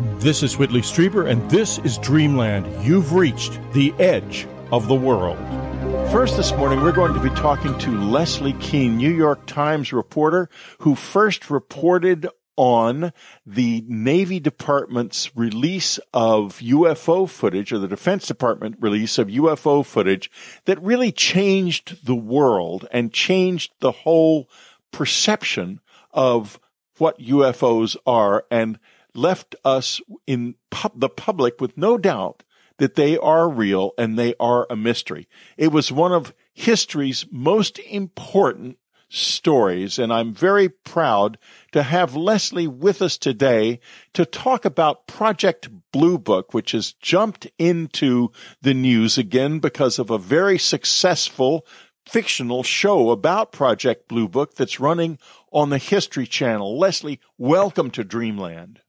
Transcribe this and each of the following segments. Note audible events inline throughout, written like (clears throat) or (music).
This is Whitley Strieber, and this is Dreamland. You've reached the edge of the world. First, this morning, we're going to be talking to Leslie Kean, New York Times reporter, who first reported on the Navy Department's release of UFO footage, or the Defense Department release of UFO footage that really changed the world and changed the whole perception of what UFOs are and left us in the public with no doubt that they are real and they are a mystery. It was one of history's most important stories. And I'm very proud to have Leslie with us today to talk about Project Blue Book, which has jumped into the news again because of a very successful fictional show about Project Blue Book that's running on the History Channel. Leslie, welcome to Dreamland.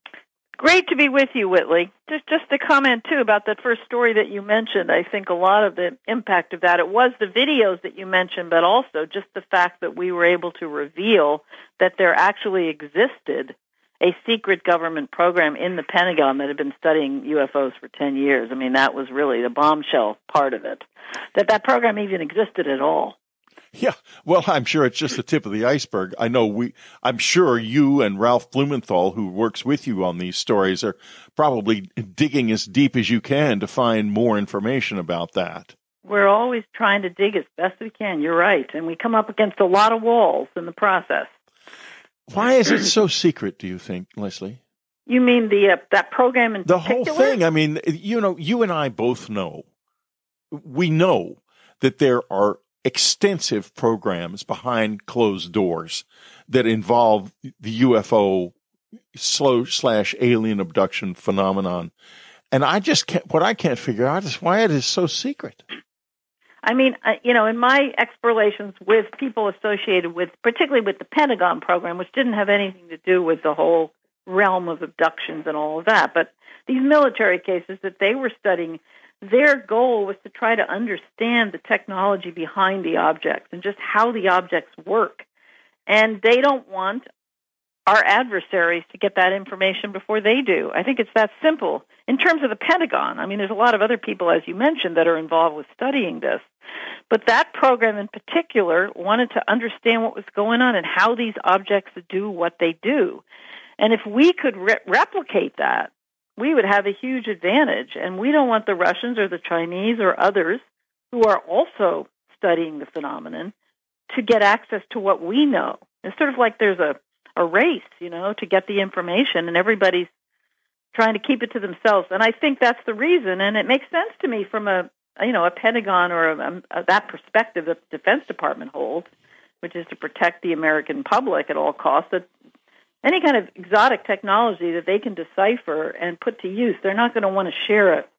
Great to be with you, Whitley. Just just to comment too about that first story that you mentioned. I think a lot of the impact of that it was the videos that you mentioned, but also just the fact that we were able to reveal that there actually existed a secret government program in the Pentagon that had been studying UFOs for 10 years. I mean, that was really the bombshell part of it. That that program even existed at all. Yeah, well, I'm sure it's just the tip of the iceberg. I know we, I'm sure you and Ralph Blumenthal, who works with you on these stories, are probably digging as deep as you can to find more information about that. We're always trying to dig as best we can. You're right, and we come up against a lot of walls in the process. Why is it so secret? Do you think, Leslie? You mean the uh, that program in the particular? whole thing? I mean, you know, you and I both know. We know that there are extensive programs behind closed doors that involve the UFO slow slash alien abduction phenomenon. And I just can't, what I can't figure out is why it is so secret. I mean, uh, you know, in my explorations with people associated with, particularly with the Pentagon program, which didn't have anything to do with the whole realm of abductions and all of that, but these military cases that they were studying their goal was to try to understand the technology behind the objects and just how the objects work. And they don't want our adversaries to get that information before they do. I think it's that simple. In terms of the Pentagon, I mean, there's a lot of other people, as you mentioned, that are involved with studying this. But that program in particular wanted to understand what was going on and how these objects do what they do. And if we could re- replicate that, we would have a huge advantage. And we don't want the Russians or the Chinese or others who are also studying the phenomenon to get access to what we know. It's sort of like there's a, a race, you know, to get the information, and everybody's trying to keep it to themselves. And I think that's the reason. And it makes sense to me from a, you know, a Pentagon or a, a, that perspective that the Defense Department holds, which is to protect the American public at all costs, that any kind of exotic technology that they can decipher and put to use, they're not going to want to share it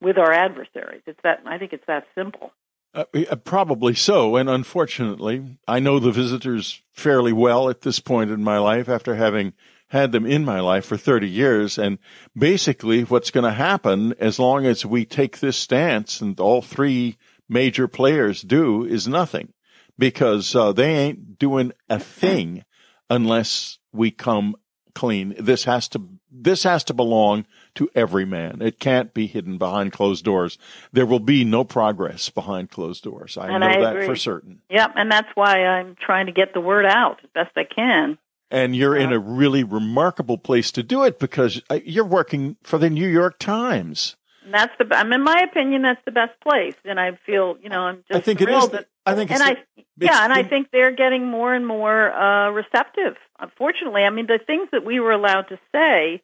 with our adversaries. It's that I think it's that simple. Uh, probably so, and unfortunately, I know the visitors fairly well at this point in my life after having had them in my life for 30 years. And basically, what's going to happen as long as we take this stance and all three major players do is nothing because uh, they ain't doing a thing unless we come clean. This has to this has to belong to every man. It can't be hidden behind closed doors. There will be no progress behind closed doors. I and know I that agree. for certain. Yep, and that's why I'm trying to get the word out as best I can. And you're in a really remarkable place to do it because uh, you're working for the New York Times. And that's the. I mean, in my opinion, that's the best place, and I feel you know I'm just I think it is. that I think, and I yeah, and I think they're getting more and more uh, receptive. Unfortunately, I mean the things that we were allowed to say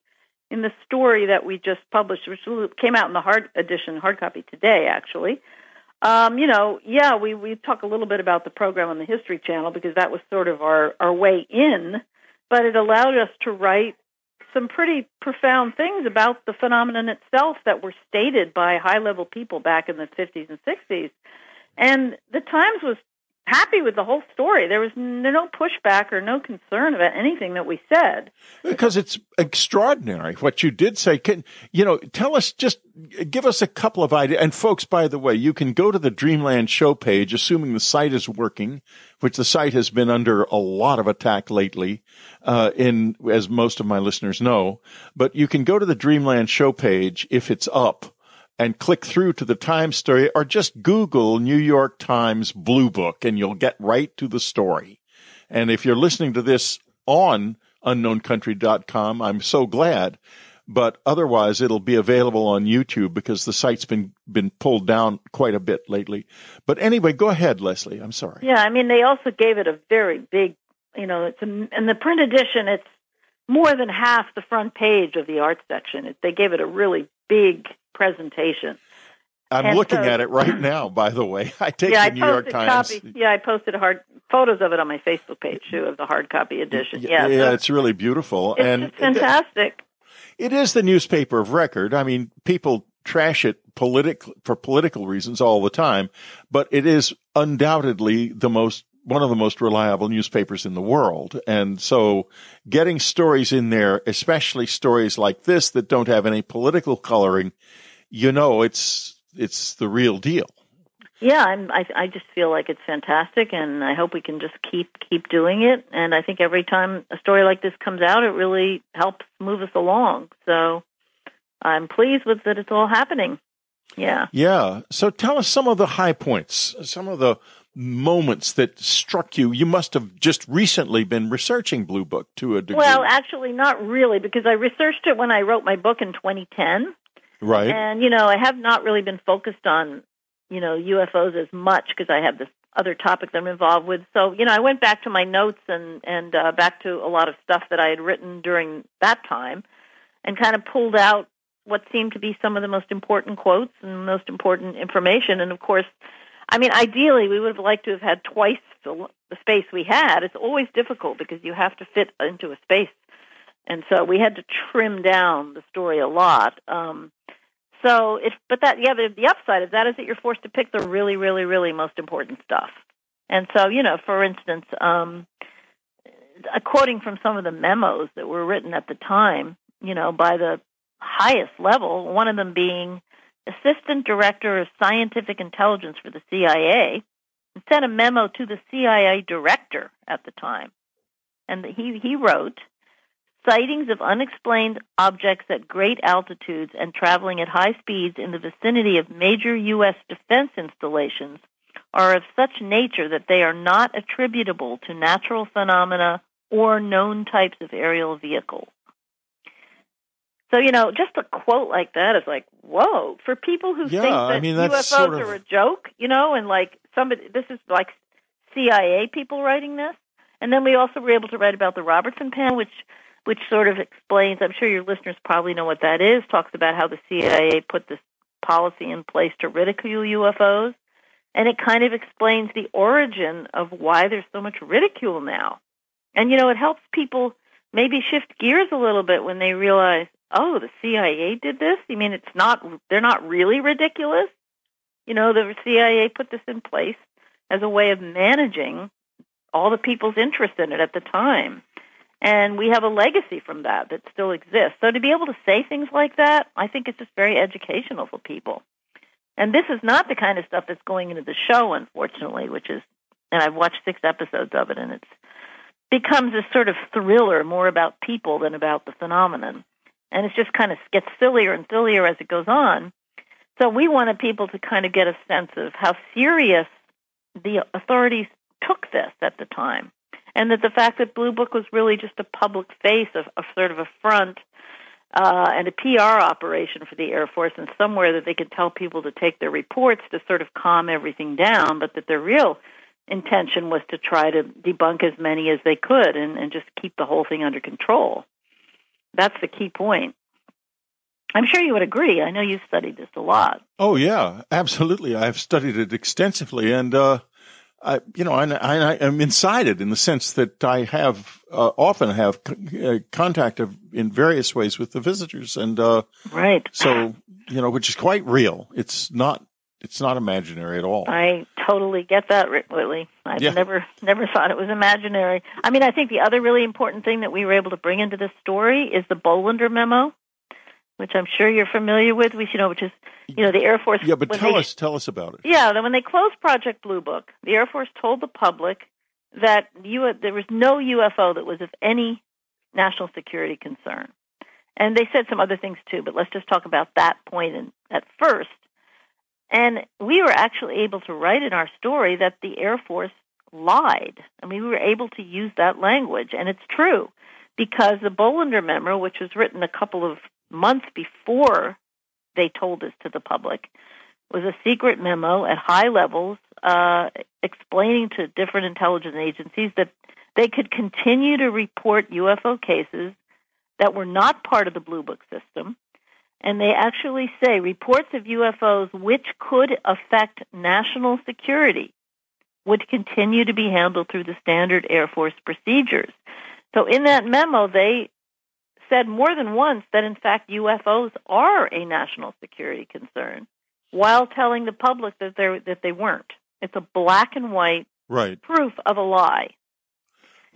in the story that we just published, which came out in the hard edition, hard copy today, actually. Um, you know, yeah, we we talk a little bit about the program on the History Channel because that was sort of our our way in, but it allowed us to write some pretty profound things about the phenomenon itself that were stated by high level people back in the 50s and 60s and the Times was happy with the whole story. There was no pushback or no concern about anything that we said. Because it's extraordinary what you did say. Can you know? Tell us, just give us a couple of ideas. And folks, by the way, you can go to the Dreamland show page, assuming the site is working, which the site has been under a lot of attack lately. Uh, in as most of my listeners know, but you can go to the Dreamland show page if it's up and click through to the Times story or just Google New York Times Blue Book and you'll get right to the story. And if you're listening to this on unknowncountry.com, I'm so glad. But otherwise, it'll be available on YouTube because the site's been been pulled down quite a bit lately. But anyway, go ahead, Leslie. I'm sorry. Yeah, I mean, they also gave it a very big, you know, it's in the print edition. It's more than half the front page of the art section. It, they gave it a really big presentation. I'm and looking so, at it right (clears throat) now. By the way, (laughs) I take yeah, the New York Times. Copy, yeah, I posted hard photos of it on my Facebook page too of the hard copy edition. Yeah, yeah, so it's really beautiful it's and fantastic. It is the newspaper of record. I mean, people trash it politic for political reasons all the time, but it is undoubtedly the most one of the most reliable newspapers in the world. And so getting stories in there, especially stories like this that don't have any political coloring, you know, it's, it's the real deal. Yeah, I'm, I, I just feel like it's fantastic, and I hope we can just keep keep doing it. And I think every time a story like this comes out, it really helps move us along. So I'm pleased with that it's all happening. Yeah. Yeah. So tell us some of the high points, some of the moments that struck you? You must have just recently been researching Blue Book to a degree. Well, actually, not really, because I researched it when I wrote my book in 2010. Right. And, you know, I have not really been focused on, you know, UFOs as much because I have this other topics I'm involved with. So, you know, I went back to my notes and, and uh, back to a lot of stuff that I had written during that time and kind of pulled out what seemed to be some of the most important quotes and most important information. And of course, I mean, ideally, we would have liked to have had twice the, the space we had. It's always difficult because you have to fit into a space, and so we had to trim down the story a lot. Um, so, if but that yeah, the, the upside of that is that you're forced to pick the really, really, really most important stuff. And so, you know, for instance, um, quoting from some of the memos that were written at the time, you know, by the highest level, one of them being Assistant Director of Scientific Intelligence for the CIA, and sent a memo to the CIA director at the time. And he, he wrote sightings of unexplained objects at great altitudes and traveling at high speeds in the vicinity of major U.S. defense installations are of such nature that they are not attributable to natural phenomena or known types of aerial vehicles. So you know, just a quote like that is like, whoa! For people who yeah, think that I mean, UFOs sort of... are a joke, you know, and like somebody, this is like CIA people writing this, and then we also were able to write about the Robertson panel, which which sort of explains. I'm sure your listeners probably know what that is. Talks about how the CIA put this policy in place to ridicule UFOs, and it kind of explains the origin of why there's so much ridicule now. And you know, it helps people maybe shift gears a little bit when they realize, oh, the CIA did this? You mean it's not, they're not really ridiculous? You know, the CIA put this in place as a way of managing all the people's interest in it at the time. And we have a legacy from that that still exists. So to be able to say things like that, I think it's just very educational for people. And this is not the kind of stuff that's going into the show, unfortunately, which is, and I've watched six episodes of it, and it's becomes a sort of thriller more about people than about the phenomenon and it just kind of gets sillier and sillier as it goes on. So we wanted people to kind of get a sense of how serious the authorities took this at the time, and that the fact that Blue Book was really just a public face of, of sort of a front uh, and a PR operation for the Air Force, and somewhere that they could tell people to take their reports to sort of calm everything down, but that their real intention was to try to debunk as many as they could and, and just keep the whole thing under control. That's the key point. I'm sure you would agree. I know you've studied this a lot. Oh yeah, absolutely. I've studied it extensively, and uh, I, you know, I, I, am inside it in the sense that I have uh, often have uh, contact of, in various ways with the visitors, and uh, right. So you know, which is quite real. It's not it's not imaginary at all. I totally get that, Rick Whitley. I've Yeah. never never thought it was imaginary. I mean, I think the other really important thing that we were able to bring into this story is the Bolender memo, which I'm sure you're familiar with. We, you know, which is you know the Air Force. yeah, but tell they- us tell us about it. Yeah, then when they closed Project Blue Book, the Air Force told the public that U- there was no UFO that was of any national security concern. And they said some other things too, but let's just talk about that point in, at first. And we were actually able to write in our story that the Air Force lied. I mean, we were able to use that language, and it's true because the Bolender memo, which was written a couple of months before they told this to the public, was a secret memo at high levels uh, explaining to different intelligence agencies that they could continue to report UFO cases that were not part of the Blue Book system. And they actually say reports of UFOs which could affect national security would continue to be handled through the standard Air Force procedures. So in that memo, they said more than once that in fact UFOs are a national security concern while telling the public that they that they weren't. It's a black and white Right. proof of a lie.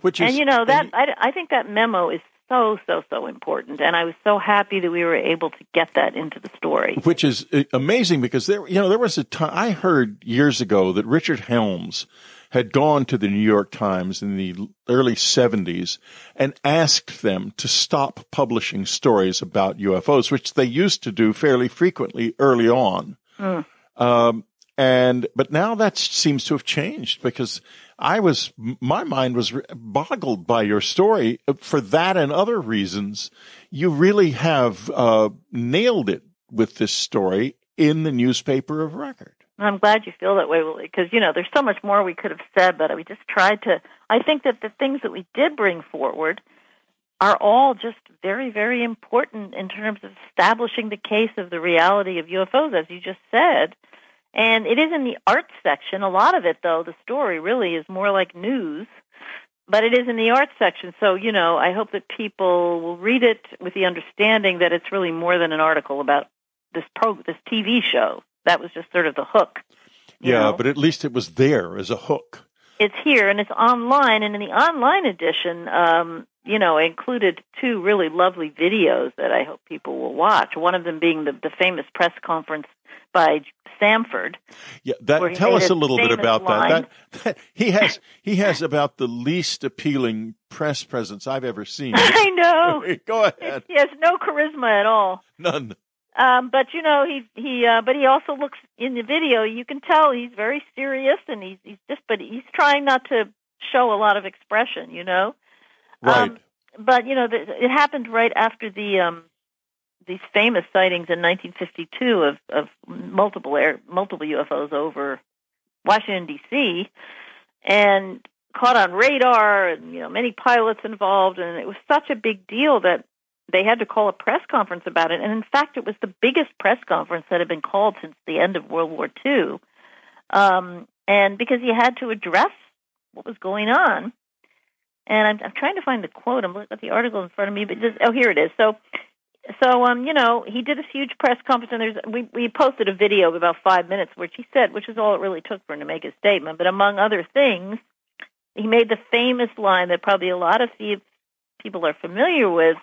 Which is And you know that and- I, I think that memo is so so so important, and I was so happy that we were able to get that into the story. (laughs) which is uh, amazing because there, you know, there was a time I heard years ago that Richard Helms had gone to the New York Times in the early 70s and asked them to stop publishing stories about UFOs, which they used to do fairly frequently early on. Mm. Um, and, but now that seems to have changed because I was, my mind was boggled by your story for that and other reasons. You really have, uh, nailed it with this story in the newspaper of record. I'm glad you feel that way, Willie, because you know there's so much more we could have said, but we just tried to. I think that the things that we did bring forward are all just very, very important in terms of establishing the case of the reality of UFOs, as you just said. And it is in the arts section. A lot of it, though, the story really is more like news, but it is in the arts section. So, you know, I hope that people will read it with the understanding that it's really more than an article about this pro this TV show. That was just sort of the hook. Yeah, know? but at least it was there as a hook. it's here and it's online and in the online edition um you know included two really lovely videos that i hope people will watch one of them being the, the famous press conference by samford Yeah, that tell us a little bit about that. that. (laughs) That he has he has about the least appealing press presence I've ever seen. (laughs) i know (laughs) Go ahead. he has no charisma at all None. um but you know he he uh but he also looks in the video you can tell he's very serious and he's he's just but he's trying not to show a lot of expression you know Right. Um, but you know, the, it happened right after the um, these famous sightings in 1952 of, of multiple air, multiple UFOs over Washington D.C. and caught on radar, and you know, many pilots involved, and it was such a big deal that they had to call a press conference about it. And in fact, it was the biggest press conference that had been called since the end of World War II. Um, and because he had to address what was going on, and I'm, I'm trying to find the quote. I'm looking at the article in front of me, but just, oh, here it is. So, so um, you know, he did this huge press conference, and there's we we posted a video of about five minutes, which he said, which is all it really took for him to make his statement. But among other things, he made the famous line that probably a lot of people are familiar with,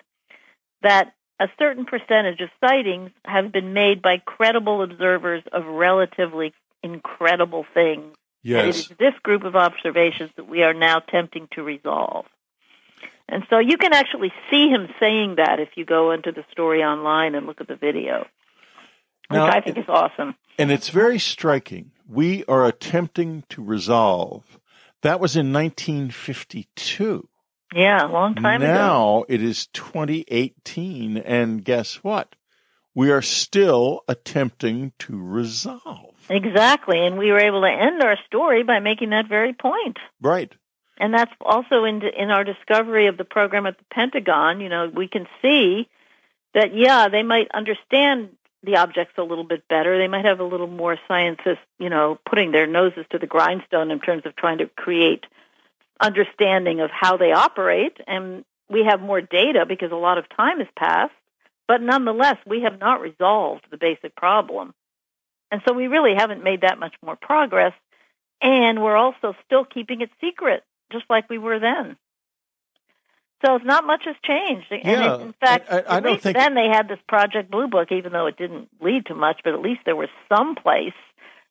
that a certain percentage of sightings have been made by credible observers of relatively incredible things. And it Yes. is this group of observations that we are now attempting to resolve. And so you can actually see him saying that if you go into the story online and look at the video, which Now, I think is awesome. And it's very striking. We are attempting to resolve. That was in 1952. Yeah, a long time ago. now it is 2018, and guess what? We are still attempting to resolve. Exactly, and we were able to end our story by making that very point. Right. And that's also in in our discovery of the program at the Pentagon. You know, we can see that yeah, they might understand the objects a little bit better. They might have a little more scientists, you know, putting their noses to the grindstone in terms of trying to create understanding of how they operate. And we have more data because a lot of time has passed. But nonetheless, we have not resolved the basic problem. And so we really haven't made that much more progress. And we're also still keeping it secret, just like we were then. So it's not much has changed. And Yeah, in, in fact, I- I- I don't think- then they had this Project Blue Book, even though it didn't lead to much, but at least there was some place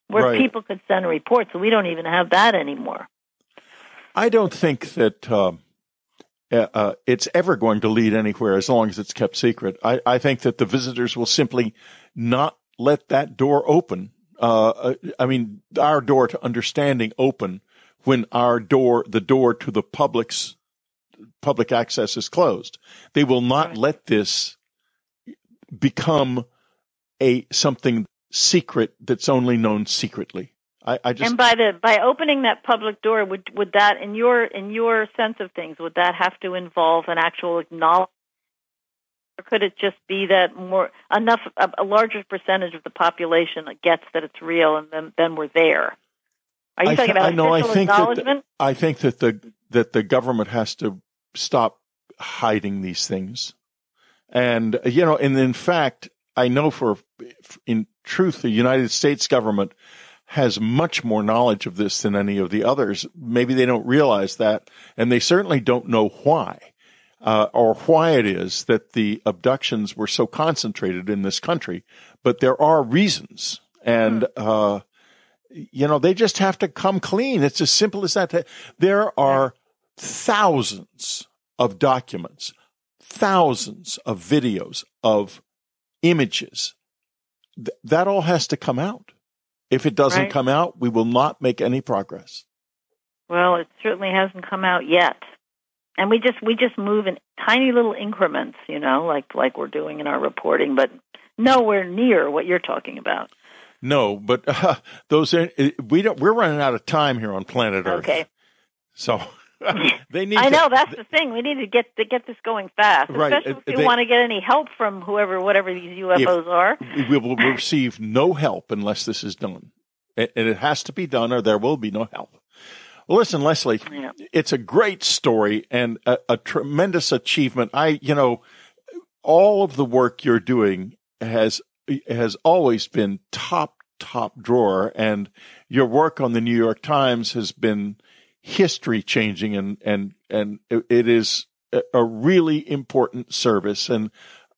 where Right. people could send reports. So we don't even have that anymore. I don't think that um, uh, uh, it's ever going to lead anywhere as long as it's kept secret. I, I think that the visitors will simply not let that door open. Uh, uh, I mean, our door to understanding open when our door, the door to the public's public access is closed. They will not Right. let this become a something secret that's only known secretly. I, I just and by the by opening that public door, would would that in your in your sense of things, would that have to involve an actual acknowledgement, or could it just be that more enough a, a larger percentage of the population gets that it's real, and then then we're there? Are you I talking about I know, I think that? I think that the that the government has to stop hiding these things, and you know, and in fact, I know for in truth, the United States government has much more knowledge of this than any of the others. Maybe they don't realize that, and they certainly don't know why. Uh, or why it is that the abductions were so concentrated in this country, but there are reasons, and uh, you know they just have to come clean. It's as simple as that. There are thousands of documents, thousands of videos, of images. Th- that all has to come out. If it doesn't Right. come out, we will not make any progress. Well, it certainly hasn't come out yet. And we just we just move in tiny little increments, you know, like like we're doing in our reporting, but nowhere near what you're talking about. No, but (laughs) uh, those are, we don't. We're running out of time here on planet Earth. Okay. So (laughs) they need. I to- know that's the thing. We need to get to get this going fast, Right. especially Uh, if you they- want to get any help from whoever, whatever these UFOs are. we will (clears throat) receive no help unless this is done. And and it has to be done or there will be no help. Listen, Leslie, Yeah. it's a great story and a, a tremendous achievement. I, you know, all of the work you're doing has, has always been top, top drawer. And your work on the New York Times has been history changing and, and, and it- is a really important service. And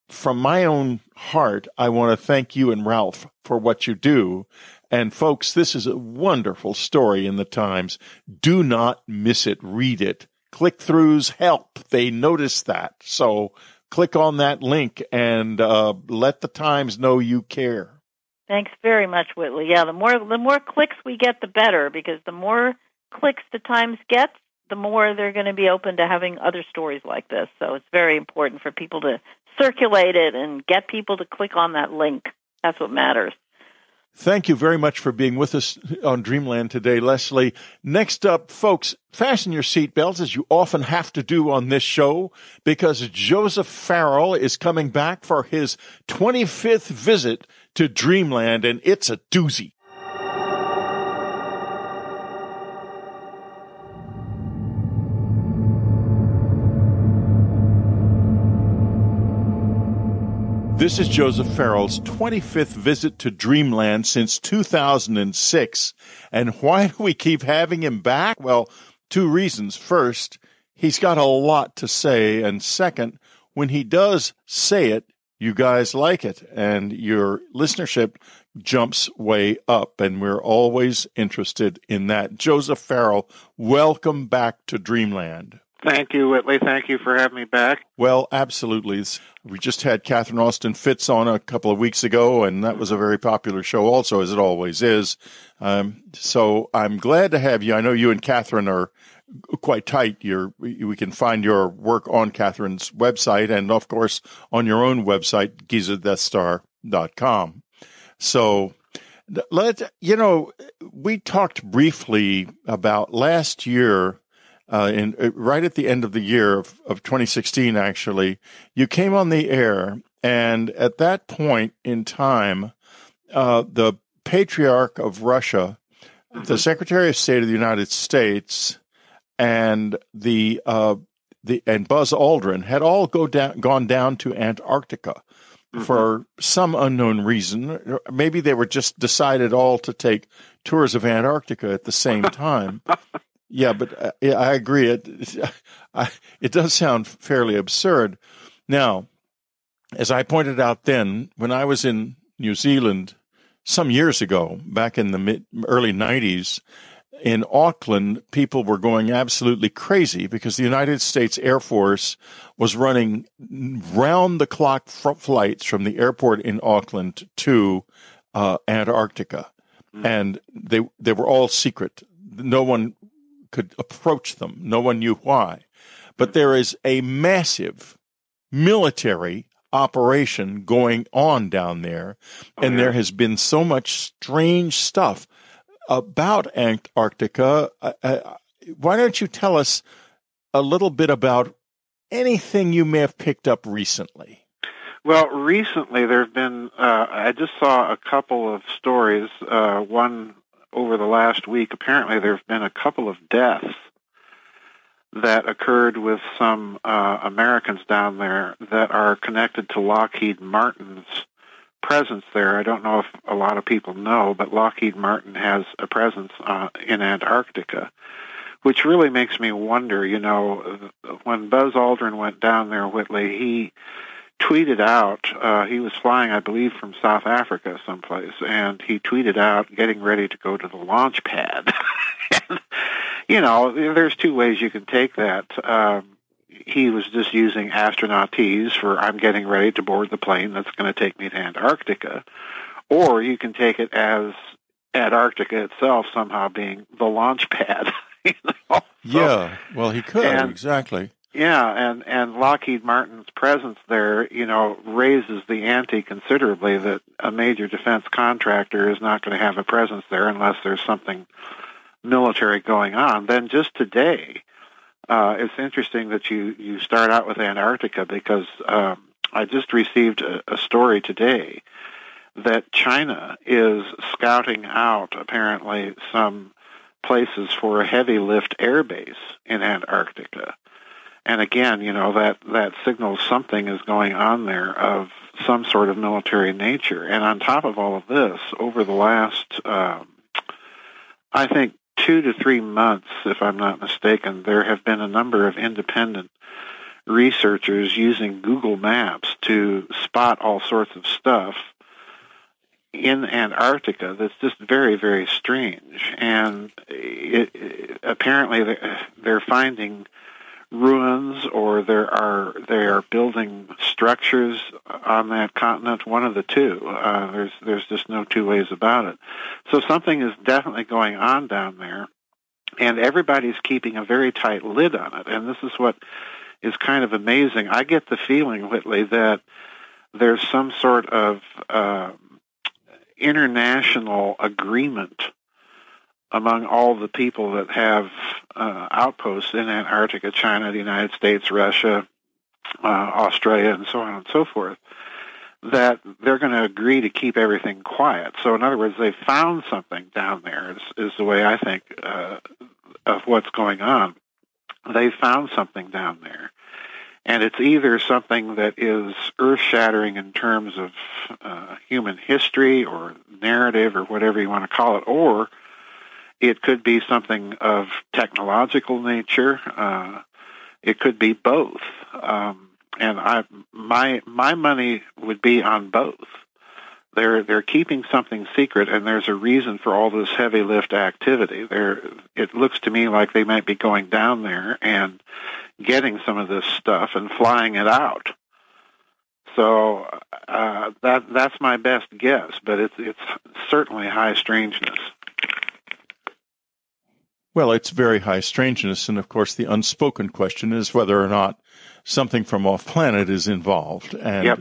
from my own heart, I want to thank you and Ralph for what you do. And folks, this is a wonderful story in the Times. Do not miss it. Read it. Click throughs help. They notice that. So click on that link and uh, let the Times know you care. Thanks very much, Whitley. Yeah, the more the more clicks we get, the better, because the more clicks the Times gets, the more they're going to be open to having other stories like this. So it's very important for people to circulate it and get people to click on that link. That's what matters. Thank you very much for being with us on Dreamland today, Leslie. Next up, folks, fasten your seatbelts as you often have to do on this show because Joseph Farrell is coming back for his 25th visit to Dreamland and it's a doozy. This is Joseph Farrell's 25th visit to Dreamland since 2006. And why do we keep having him back? Well, two reasons. First, he's got a lot to say. And second, when he does say it, you guys like it and your listenership jumps way up. And we're always interested in that. Joseph Farrell, welcome back to Dreamland. Thank you, Whitley. Thank you for having me back. Well, absolutely. We just had Catherine Austin Fitts on a couple of weeks ago, and that was a very popular show, also, as it always is. Um, so I'm glad to have you. I know you and Catherine are quite tight. You're, we can find your work on Catherine's website and, of course, on your own website, gizadeathstar.com. So let, you know, we talked briefly about last year uh, in uh, right at the end of the year of, of 2016, actually, you came on the air, and at that point in time, uh, the Patriarch of Russia, the Secretary of State of the United States, and the uh, the and Buzz Aldrin had all go down gone down to Antarctica mm-hmm. for some unknown reason. Maybe they were just decided all to take tours of Antarctica at the same (laughs) time. Yeah, but uh, I agree. It, (laughs) I, it does sound fairly absurd. Now, as I pointed out then, when I was in New Zealand some years ago, back in the mid, early 90s, in Auckland, people were going absolutely crazy because the United States Air Force was running round the clock flights from the airport in Auckland to uh, Antarctica. Mm. And they, they were all secret. No one could approach them. No one knew why. But there is a massive military operation going on down there. Oh, and there has been so much strange stuff about Antarctica. Uh, uh, why don't you tell us a little bit about anything you may have picked up recently? Well, recently there have been, uh, I just saw a couple of stories. Uh, one over the last week, apparently there have been a couple of deaths that occurred with some uh, Americans down there that are connected to Lockheed Martin's presence there. I don't know if a lot of people know, but Lockheed Martin has a presence uh, in Antarctica, which really makes me wonder. You know, when Buzz Aldrin went down there, Whitley, he tweeted out uh, he was flying, I believe, from South Africa someplace, and he tweeted out getting ready to go to the launch pad. (laughs) you know, there's two ways you can take that. Um, he was just using astronautese for I'm getting ready to board the plane that's going to take me to Antarctica. Or you can take it as Antarctica itself somehow being the launch pad. (laughs) you know? Yeah, well, he could and, exactly. Yeah, and and Lockheed Martin's presence there, you know, raises the ante considerably. That a major defense contractor is not going to have a presence there unless there's something military going on. Then just today, uh, it's interesting that you, you start out with Antarctica because um, I just received a, a story today that China is scouting out apparently some places for a heavy lift air base in Antarctica. And again, you know, that, that signals something is going on there of some sort of military nature. And on top of all of this, over the last, um, I think, two to three months, if I'm not mistaken, there have been a number of independent researchers using Google Maps to spot all sorts of stuff in Antarctica that's just very, very strange. And it, it, apparently they're finding ruins or there are they are building structures on that continent one of the two. Uh, there's there's just no two ways about it. So something is definitely going on down there and everybody's keeping a very tight lid on it. And this is what is kind of amazing. I get the feeling whitley that there's some sort of uh, international agreement among all the people that have uh, outposts in Antarctica, China, the United States, Russia, uh, Australia, and so on and so forth, that they're going to agree to keep everything quiet. So, in other words, they found something down there, is, is the way I think uh, of what's going on. They found something down there. And it's either something that is earth shattering in terms of uh, human history or narrative or whatever you want to call it, or it could be something of technological nature. Uh, it could be both. Um, and I, my my money would be on both. They're they're keeping something secret, and there's a reason for all this heavy lift activity. There, it looks to me like they might be going down there and getting some of this stuff and flying it out. So uh, that that's my best guess, but it's it's certainly high strangeness. Well, it's very high strangeness. And of course, the unspoken question is whether or not something from off planet is involved. And yep.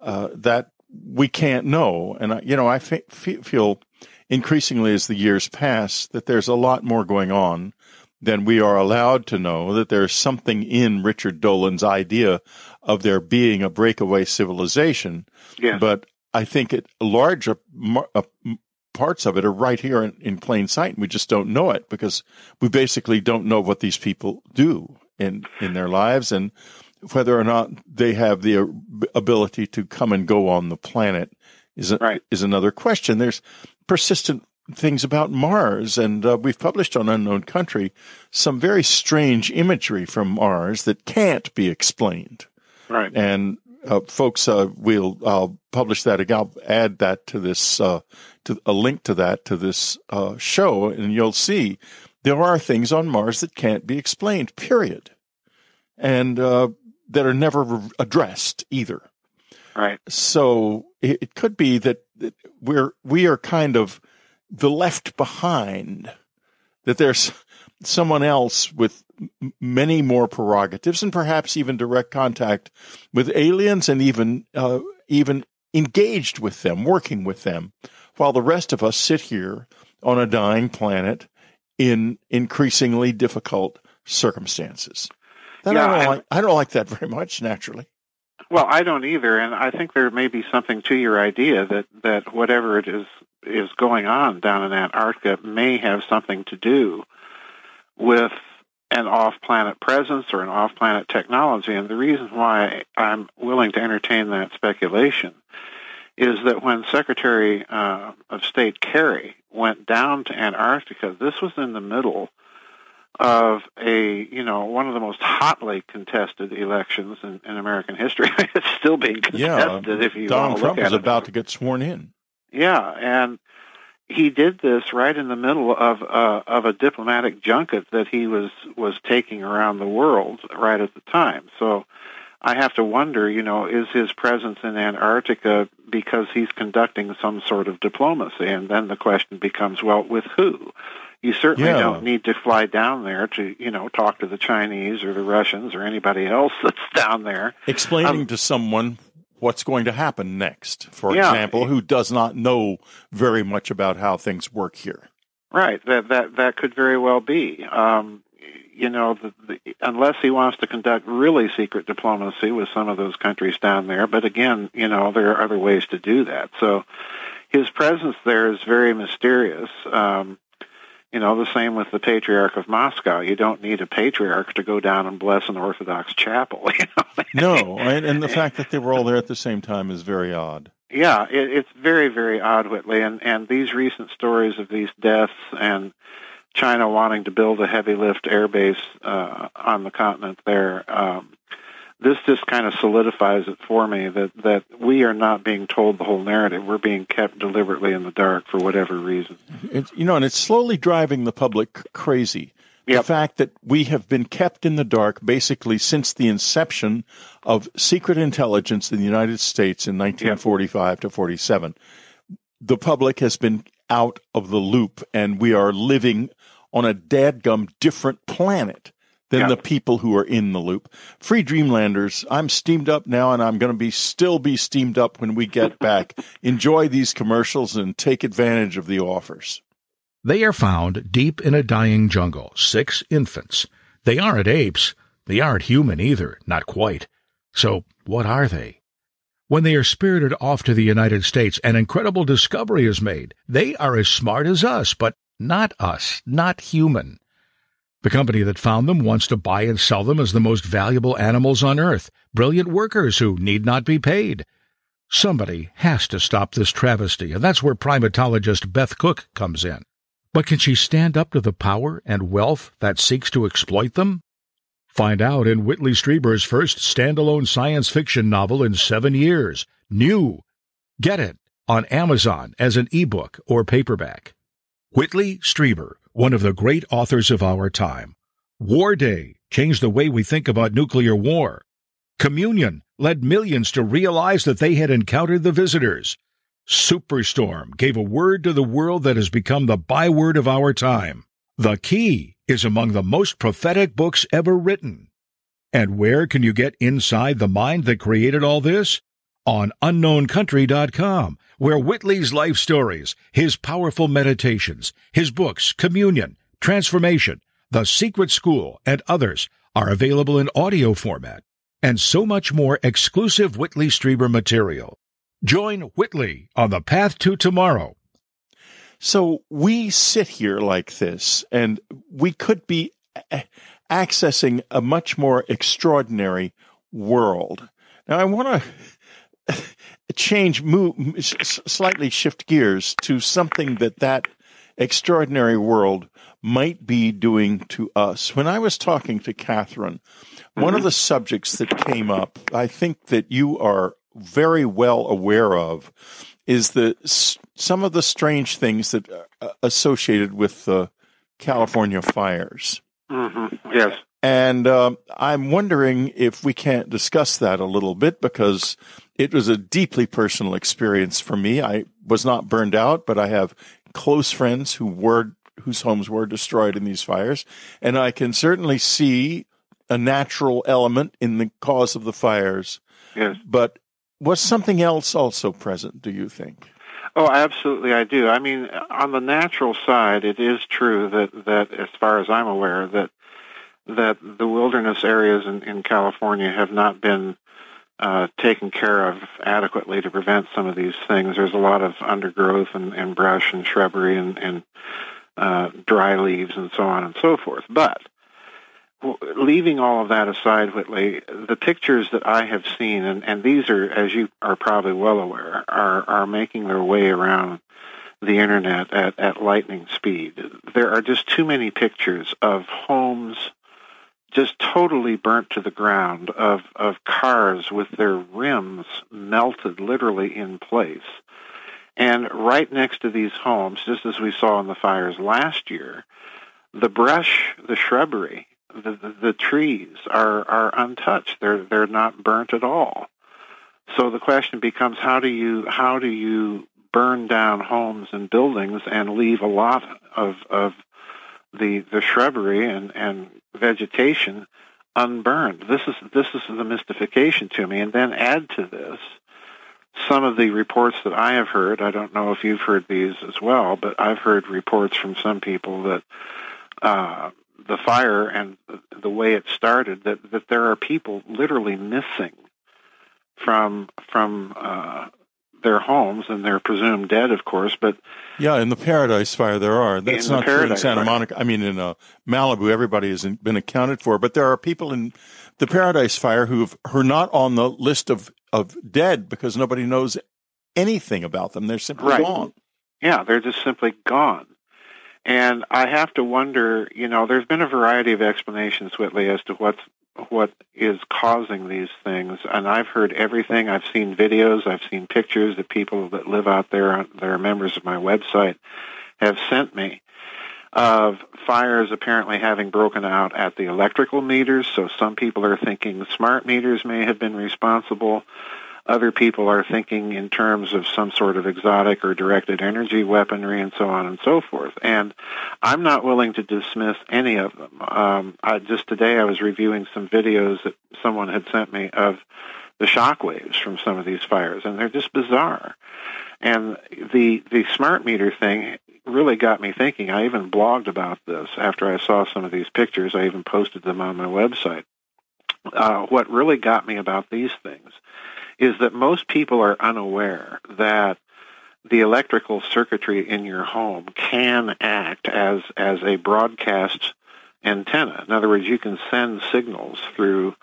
uh, that we can't know. And, you know, I f- feel increasingly as the years pass that there's a lot more going on than we are allowed to know, that there's something in Richard Dolan's idea of there being a breakaway civilization. But I think it large a, a parts of it are right here in, in plain sight, and we just don't know it because we basically don't know what these people do in in their lives, and whether or not they have the ability to come and go on the planet is a, right. is another question. There's persistent things about Mars, and uh, we've published on Unknown Country some very strange imagery from Mars that can't be explained. Right. And uh, folks, uh, we'll I'll publish that again. I'll add that to this uh, to a link to that to this uh, show, and you'll see there are things on Mars that can't be explained. Period, and uh, that are never addressed either. Right. So it, it could be that, that we're we are kind of the left behind. That there's someone else with many more prerogatives and perhaps even direct contact with aliens and even uh, even engaged with them, working with them, while the rest of us sit here on a dying planet in increasingly difficult circumstances. That yeah, I don't I, like. I don't like that (laughs) very much. Naturally. Well, I don't either, and I think there may be something to your idea that that whatever it is is going on down in Antarctica may have something to do with an off-planet presence or an off-planet technology. And the reason why I'm willing to entertain that speculation is that when Secretary uh, of State Kerry went down to Antarctica, this was in the middle of a you know one of the most hotly contested elections in, in American history. (laughs) it's still being contested. Yeah, if you Donald Trump is it. about to get sworn in. Yeah, and he did this right in the middle of uh, of a diplomatic junket that he was was taking around the world right at the time. So I have to wonder, you know, is his presence in Antarctica because he's conducting some sort of diplomacy? And then the question becomes, well, with who? You certainly yeah. don't need to fly down there to, you know, talk to the Chinese or the Russians or anybody else (laughs) that's down there. Explaining um, to someone what's going to happen next, for yeah. example, who does not know very much about how things work here. Right. That that that could very well be. Um, you know, the, the, unless he wants to conduct really secret diplomacy with some of those countries down there. But again, you know, there are other ways to do that. So his presence there is very mysterious. Um, you know, the same with the Patriarch of Moscow. You don't need a patriarch to go down and bless an Orthodox chapel. (laughs) You know? no, and, and the fact that they were all there at the same time is very odd. Yeah, it, it's very, very odd, Whitley. And, and these recent stories of these deaths and China wanting to build a heavy lift airbase uh, on the continent there, um, this just kind of solidifies it for me that, that we are not being told the whole narrative. We're being kept deliberately in the dark for whatever reason. It's, you know, and it's slowly driving the public crazy. Yep. The fact that we have been kept in the dark basically since the inception of secret intelligence in the United States in 1945 yep. to 47. The public has been out of the loop, and we are living on a dadgum different planet than yeah. the people who are in the loop. Free Dreamlanders, I'm steamed up now and I'm going to be still be steamed up when we get (laughs) back. Enjoy these commercials and take advantage of the offers. They are found deep in a dying jungle, six infants. They aren't apes. They aren't human either, not quite. So what are they? When they are spirited off to the United States, an incredible discovery is made. They are as smart as us, but not us, not human. The company that found them wants to buy and sell them as the most valuable animals on earth, brilliant workers who need not be paid. Somebody has to stop this travesty, and that's where primatologist Beth Cook comes in. But can she stand up to the power and wealth that seeks to exploit them? Find out in Whitley Strieber's first standalone science fiction novel in seven years, New. Get it on Amazon as an ebook or paperback. Whitley Strieber, one of the great authors of our time. Warday changed the way we think about nuclear war. Communion led millions to realize that they had encountered the visitors. Superstorm gave a word to the world that has become the byword of our time. The Key is among the most prophetic books ever written. And where can you get inside the mind that created all this? On unknowncountry.com, where Whitley's life stories, his powerful meditations, his books, Communion, Transformation, The Secret School, and others are available in audio format, and so much more exclusive Whitley Strieber material. Join Whitley on the path to tomorrow. So we sit here like this, and we could be accessing a much more extraordinary world. Now, I want to (laughs) change, move, slightly shift gears to something that that extraordinary world might be doing to us. When I was talking to Catherine, mm-hmm. one of mm-hmm. the subjects that came up, I think that you are very well aware of, is the some of the strange things that are uh, associated with the California fires. Mm-hmm. Yes. And uh, I'm wondering if we can't discuss that a little bit because it was a deeply personal experience for me. I was not burned out, but I have close friends who were whose homes were destroyed in these fires, and I can certainly see a natural element in the cause of the fires. Yes. But was something else also present, do you think? Oh, absolutely, I do. I mean, on the natural side, it is true that, that as far as I'm aware, that that the wilderness areas in, in California have not been uh, taken care of adequately to prevent some of these things. There's a lot of undergrowth and, and brush and shrubbery and, and uh, dry leaves and so on and so forth. But leaving all of that aside, Whitley, the pictures that I have seen, and, and these are, as you are probably well aware, are, are making their way around the internet at, at lightning speed. There are just too many pictures of homes just totally burnt to the ground, of, of cars with their rims melted literally in place. And right next to these homes, just as we saw in the fires last year, the brush, the shrubbery, the, the, the trees are, are untouched. They're, they're not burnt at all. So the question becomes how do you, how do you burn down homes and buildings and leave a lot of, of the, the shrubbery and, and vegetation unburned? This is, this is the mystification to me. And then add to this some of the reports that I have heard. I don't know if you've heard these as well, but I've heard reports from some people that uh, the fire and the way it started that that there are people literally missing from from uh, their homes and they're presumed dead, of course. But yeah, in the Paradise Fire there are. That's not true in Santa Monica. I mean, in uh, Malibu, everybody has been accounted for, but there are people in the Paradise Fire who've who are not on the list of of dead because nobody knows anything about them. They're simply right. gone. Yeah, they're just simply gone. And I have to wonder, you know, there's been a variety of explanations, Whitley, as to what's what is causing these things. And I've heard everything. I've seen videos. I've seen pictures that people that live out there, that are members of my website, have sent me of fires apparently having broken out at the electrical meters. So some people are thinking smart meters may have been responsible. Other people are thinking in terms of some sort of exotic or directed energy weaponry and so on and so forth. And I'm not willing to dismiss any of them. Um, I, just today I was reviewing some videos that someone had sent me of the shock waves from some of these fires, and they're just bizarre. And the the smart meter thing really got me thinking. I even blogged about this after I saw some of these pictures. I even posted them on my website. Uh, what really got me about these things is that most people are unaware that the electrical circuitry in your home can act as as a broadcast antenna. In other words, you can send signals through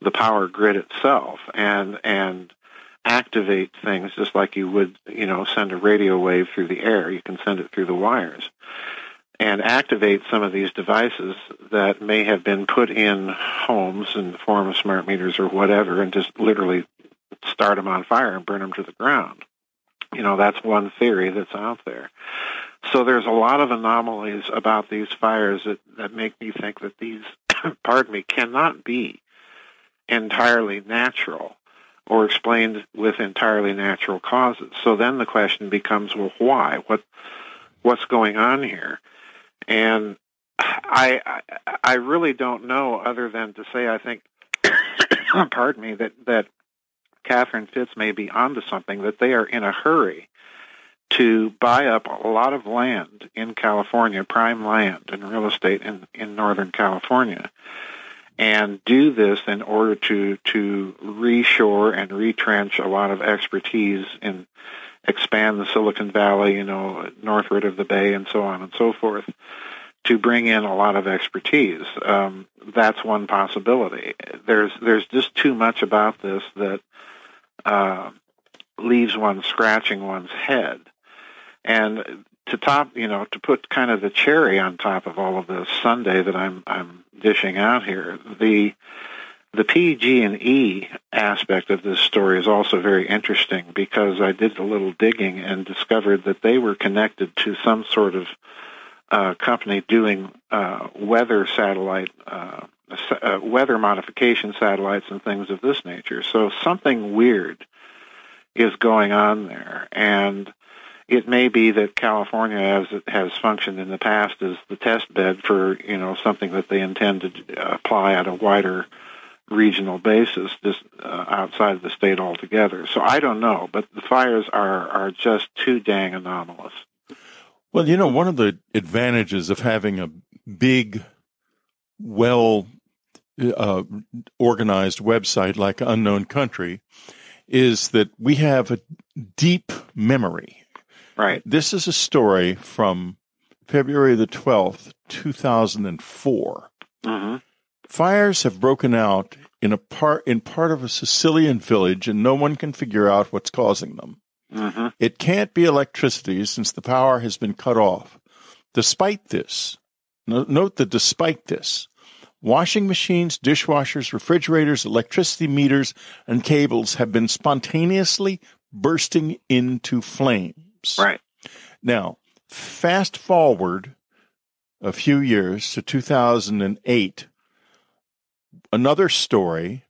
the power grid itself and and activate things just like you would, you know, send a radio wave through the air. You can send it through the wires and activate some of these devices that may have been put in homes in the form of smart meters or whatever and just literally start them on fire and burn them to the ground. You know, that's one theory that's out there. So there's a lot of anomalies about these fires that, that make me think that these, (coughs) pardon me, cannot be entirely natural or explained with entirely natural causes. So then the question becomes, well, why? What, what's going on here? And I, I, I really don't know other than to say I think, (coughs) pardon me, that, that Catherine Fitts may be onto something, that they are in a hurry to buy up a lot of land in California, prime land and real estate in, in Northern California, and do this in order to, to reshore and retrench a lot of expertise and expand the Silicon Valley, you know, northward of the Bay and so on and so forth to bring in a lot of expertise. Um, that's one possibility. There's there's just too much about this that uh, leaves one scratching one's head. And to top, you know, to put kind of the cherry on top of all of this Sunday that I'm I'm dishing out here, the the PG and E aspect of this story is also very interesting because I did a little digging and discovered that they were connected to some sort of uh, company doing uh, weather satellite, uh, uh, weather modification satellites and things of this nature. So something weird is going on there, and it may be that California, as it has functioned in the past, is the test bed for you know something that they intend to apply at a wider regional basis, just uh, outside of the state altogether. So I don't know, but the fires are are just too dang anomalous. Well, you know, one of the advantages of having a big, well uh, organized website like Unknown Country is that we have a deep memory. Right. This is a story from February the 12th, 2004. Mm-hmm. Fires have broken out in a part in part of a Sicilian village and no one can figure out what's causing them. Mm-hmm. It can't be electricity since the power has been cut off. Despite this, note that despite this, washing machines, dishwashers, refrigerators, electricity meters, and cables have been spontaneously bursting into flames. Right. Now, fast forward a few years to 2008, another story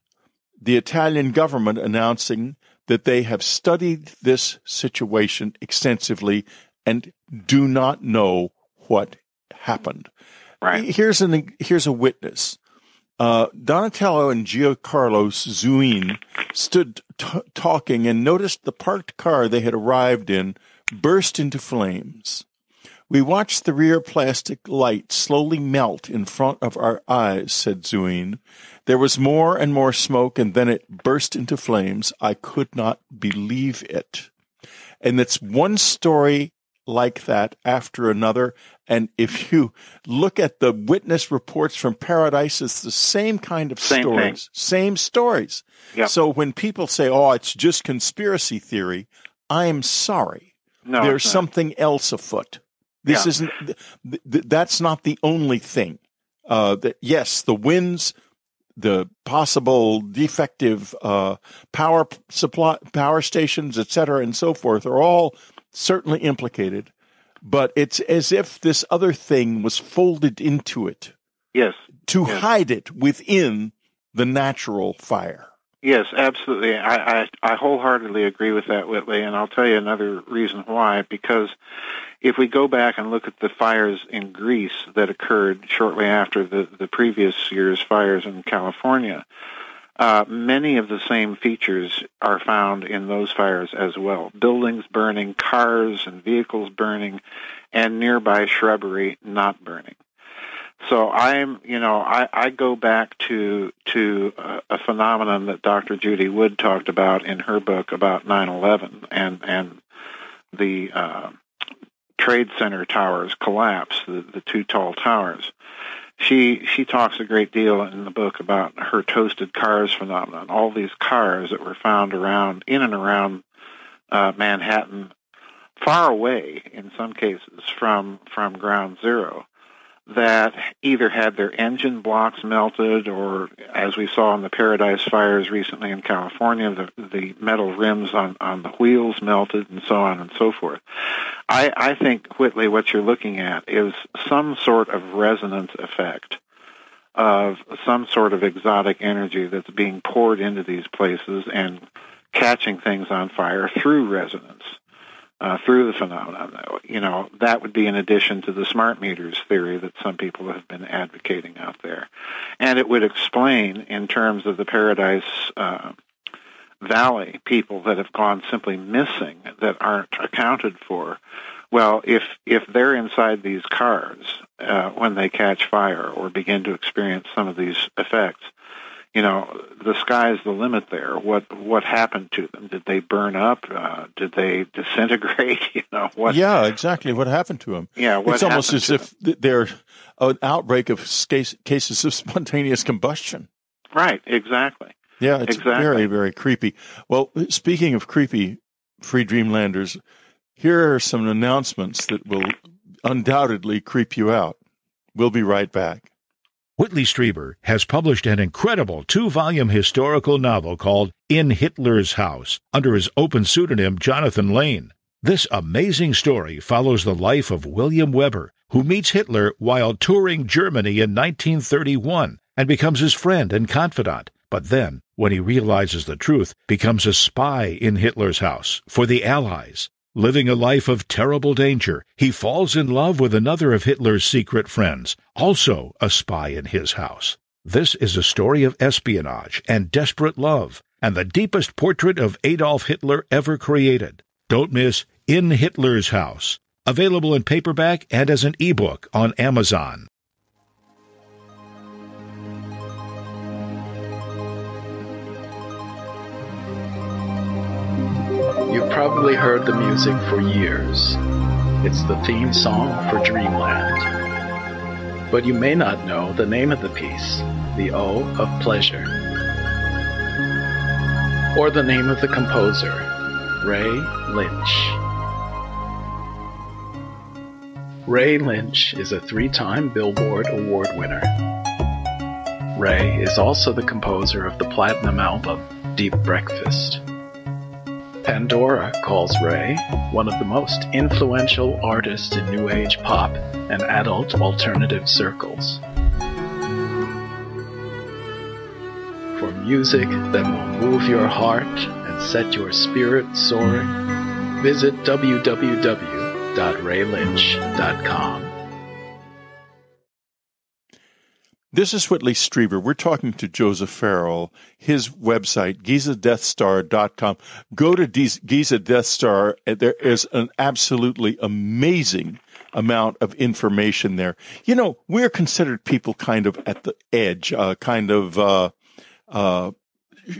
the Italian government announcing that they have studied this situation extensively and do not know what happened. Right. Here's an here's a witness. Uh, Donatello and Giancarlo Zuin stood t- talking and noticed the parked car they had arrived in burst into flames. We watched the rear plastic light slowly melt in front of our eyes, said Zuin. There was more and more smoke, and then it burst into flames. I could not believe it. And that's one story like that after another. And if you look at the witness reports from Paradise, it's the same kind of same stories, thing. same stories. Yep. So when people say, oh, it's just conspiracy theory, I'm sorry. No, There's something else afoot. This Yeah. isn't, th- th- that's not the only thing. Uh, that yes, the winds, the possible defective uh, power supply, power stations, et cetera, and so forth, are all certainly implicated. But it's as if this other thing was folded into it Yes. to Yes. hide it within the natural fire. Yes, absolutely. I, I, I wholeheartedly agree with that, Whitley, and I'll tell you another reason why. Because if we go back and look at the fires in Greece that occurred shortly after the, the previous year's fires in California, uh, many of the same features are found in those fires as well. Buildings burning, cars and vehicles burning, and nearby shrubbery not burning. So I'm, you know, I, I go back to to a, a phenomenon that Dr. Judy Wood talked about in her book about 9/11 and and the uh, Trade Center towers collapse, the, the two tall towers. She she talks a great deal in the book about her toasted cars phenomenon. All these cars that were found around in and around uh, Manhattan, far away in some cases from from ground zero that either had their engine blocks melted or as we saw in the paradise fires recently in california the, the metal rims on, on the wheels melted and so on and so forth. I, I think whitley what you're looking at is some sort of resonance effect of some sort of exotic energy that's being poured into these places and catching things on fire through resonance uh, through the phenomenon. You know, that would be in addition to the smart meters theory that some people have been advocating out there. And it would explain, in terms of the Paradise uh, Valley people that have gone simply missing, that aren't accounted for. Well, if if they're inside these cars uh, when they catch fire or begin to experience some of these effects, you know, the sky's the limit there. What what happened to them? Did they burn up? Uh, did they disintegrate? (laughs) You know what? Yeah, exactly. What happened to them? Yeah, it's almost as if they're an outbreak of case, cases of (laughs) spontaneous combustion. Right. Exactly. Yeah, it's exactly. very very creepy. Well, speaking of creepy, free dreamlanders, here are some announcements that will undoubtedly creep you out. We'll be right back. Whitley Strieber has published an incredible two volume historical novel called In Hitler's House under his open pseudonym Jonathan Lane. This amazing story follows the life of William Weber, who meets Hitler while touring Germany in 1931 and becomes his friend and confidant. But then, when he realizes the truth, becomes a spy in Hitler's house for the Allies. Living a life of terrible danger, he falls in love with another of Hitler's secret friends, also a spy in his house. This is a story of espionage and desperate love, and the deepest portrait of Adolf Hitler ever created. Don't miss In Hitler's House, available in paperback and as an ebook on Amazon. You've probably heard the music for years. It's the theme song for Dreamland. But you may not know the name of the piece, The O of Pleasure. Or the name of the composer, Ray Lynch. Ray Lynch is a three time Billboard Award winner. Ray is also the composer of the platinum album, Deep Breakfast. Pandora calls Ray one of the most influential artists in New Age pop and adult alternative circles. For music that will move your heart and set your spirit soaring, visit www.raylynch.com. This is Whitley Strieber. We're talking to Joseph Farrell. His website, GizaDeathStar.com. Go to Giza Death Star. There is an absolutely amazing amount of information there. You know, we're considered people kind of at the edge, uh, kind of uh, uh,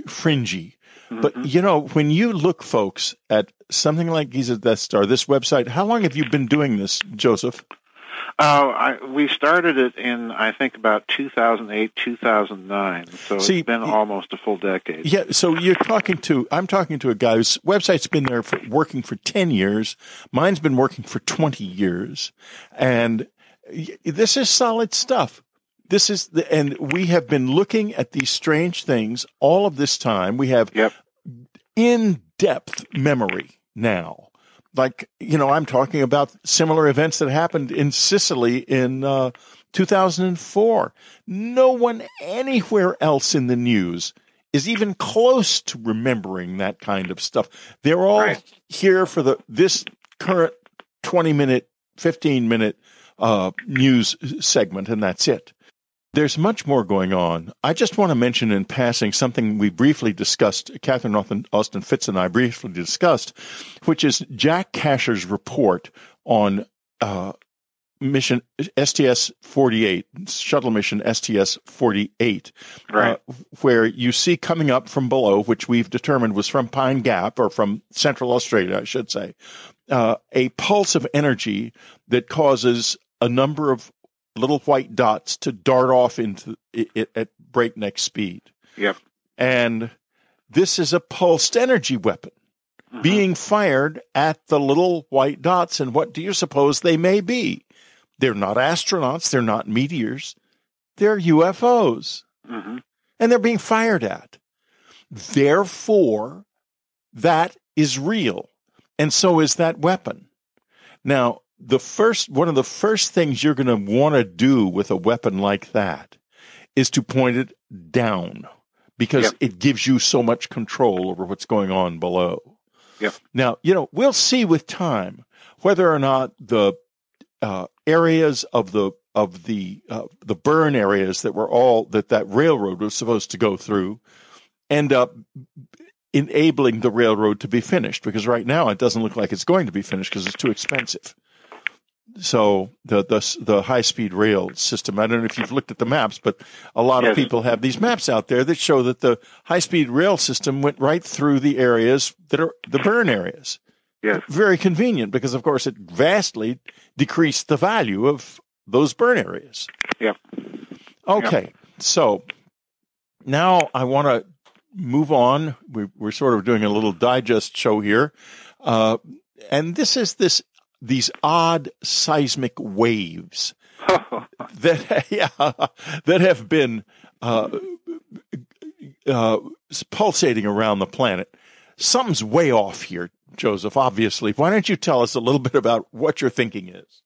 fringy. Mm-hmm. But, you know, when you look, folks, at something like Giza Death Star, this website, how long have you been doing this, Joseph? Uh, I, we started it in, I think, about 2008, 2009. So See, it's been almost a full decade. Yeah. So you're talking to, I'm talking to a guy whose website's been there for working for 10 years. Mine's been working for 20 years. And this is solid stuff. This is the, and we have been looking at these strange things all of this time. We have yep. in depth memory now like you know i'm talking about similar events that happened in sicily in uh, 2004 no one anywhere else in the news is even close to remembering that kind of stuff. They're all right. here for the this current 20 minute 15 minute uh, news segment and that's it there's much more going on. I just want to mention in passing something we briefly discussed, Catherine Austin Fitts and I briefly discussed, which is Jack Kasher's report on uh, mission STS 48, shuttle mission STS 48, right. uh, where you see coming up from below, which we've determined was from Pine Gap or from Central Australia, I should say, uh, a pulse of energy that causes a number of little white dots to dart off into it at breakneck speed. Yep. And this is a pulsed energy weapon mm-hmm. being fired at the little white dots. And what do you suppose they may be? They're not astronauts. They're not meteors. They're UFOs. Mm-hmm. And they're being fired at. Therefore, that is real. And so is that weapon. Now, the first one of the first things you're going to want to do with a weapon like that is to point it down because yep. it gives you so much control over what's going on below. Yep. Now, you know, we'll see with time whether or not the uh, areas of the of the uh, the burn areas that were all that that railroad was supposed to go through end up enabling the railroad to be finished because right now it doesn't look like it's going to be finished because it's too expensive. So the the the high speed rail system. I don't know if you've looked at the maps, but a lot yes. of people have these maps out there that show that the high speed rail system went right through the areas that are the burn areas. Yes. Very convenient because, of course, it vastly decreased the value of those burn areas. Yeah. Okay. Yep. So now I want to move on. We, are sort of doing a little digest show here. Uh, and this is this these odd seismic waves (laughs) that (laughs) yeah, that have been uh, uh, pulsating around the planet. Something's way off here, Joseph. Obviously, why don't you tell us a little bit about what your thinking is?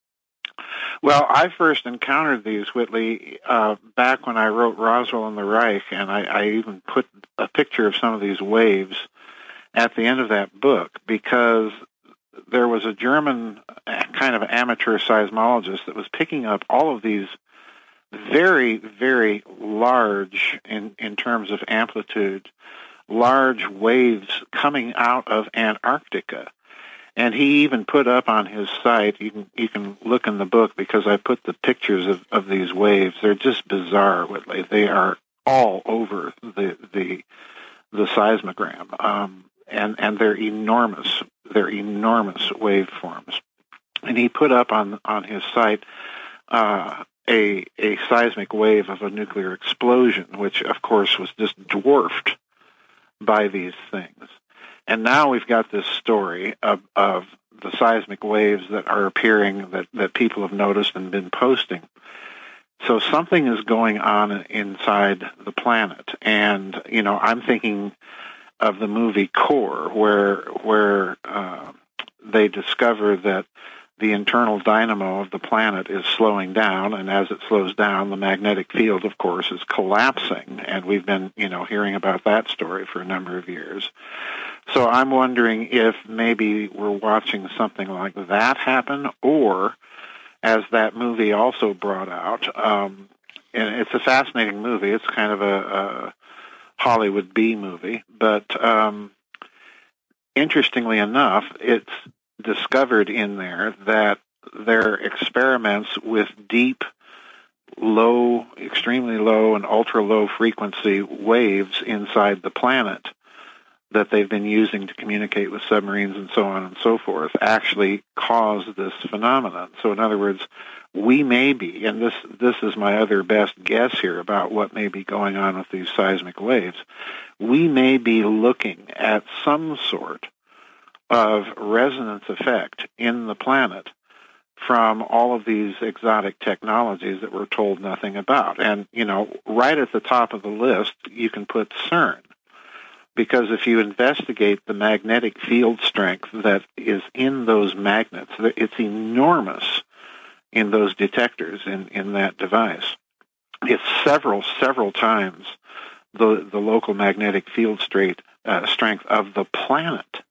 Well, I first encountered these, Whitley, uh, back when I wrote Roswell and the Reich, and I, I even put a picture of some of these waves at the end of that book because there was a German kind of amateur seismologist that was picking up all of these very, very large in, in terms of amplitude, large waves coming out of Antarctica. And he even put up on his site, you can, you can look in the book because I put the pictures of, of these waves. They're just bizarre, Whitley. They are all over the, the, the seismogram. Um, and, and they're enormous. They're enormous waveforms. And he put up on, on his site uh, a, a seismic wave of a nuclear explosion, which of course was just dwarfed by these things. And now we've got this story of, of the seismic waves that are appearing that, that people have noticed and been posting. So something is going on inside the planet. And, you know, I'm thinking of the movie Core, where where uh, they discover that the internal dynamo of the planet is slowing down, and as it slows down, the magnetic field, of course, is collapsing. And we've been, you know, hearing about that story for a number of years. So I'm wondering if maybe we're watching something like that happen, or as that movie also brought out, um, and it's a fascinating movie. It's kind of a, a Hollywood B movie, but um, interestingly enough, it's discovered in there that their experiments with deep, low, extremely low, and ultra low frequency waves inside the planet that they've been using to communicate with submarines and so on and so forth actually cause this phenomenon. So, in other words, we may be, and this this is my other best guess here about what may be going on with these seismic waves. We may be looking at some sort of resonance effect in the planet from all of these exotic technologies that we're told nothing about. And, you know, right at the top of the list, you can put CERN. Because if you investigate the magnetic field strength that is in those magnets, it's enormous in those detectors in, in that device. It's several, several times the, the local magnetic field straight, uh, strength of the planet.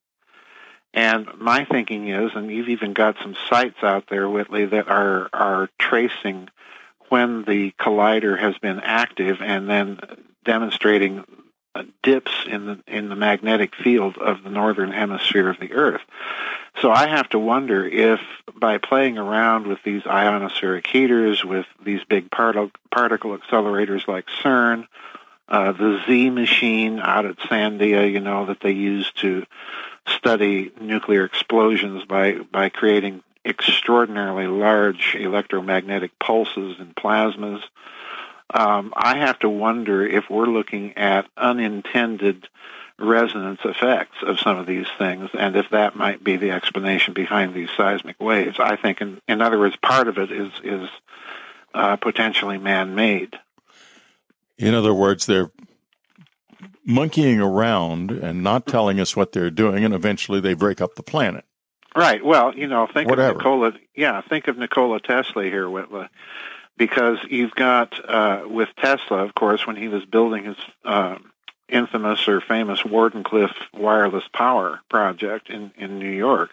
And my thinking is, and you've even got some sites out there, Whitley, that are, are tracing when the collider has been active and then demonstrating dips in the in the magnetic field of the northern hemisphere of the Earth. So I have to wonder if by playing around with these ionospheric heaters, with these big particle particle accelerators like CERN, uh, the Z machine out at Sandia, you know, that they use to study nuclear explosions by by creating extraordinarily large electromagnetic pulses and plasmas um, I have to wonder if we're looking at unintended resonance effects of some of these things, and if that might be the explanation behind these seismic waves. I think, in, in other words, part of it is is uh, potentially man-made. In other words, they're monkeying around and not telling us what they're doing, and eventually they break up the planet. Right. Well, you know, think Whatever. of Nikola. Yeah, think of Nikola Tesla here, Whitley because you've got uh, with Tesla, of course, when he was building his uh, infamous or famous Wardenclyffe wireless power project in in New York,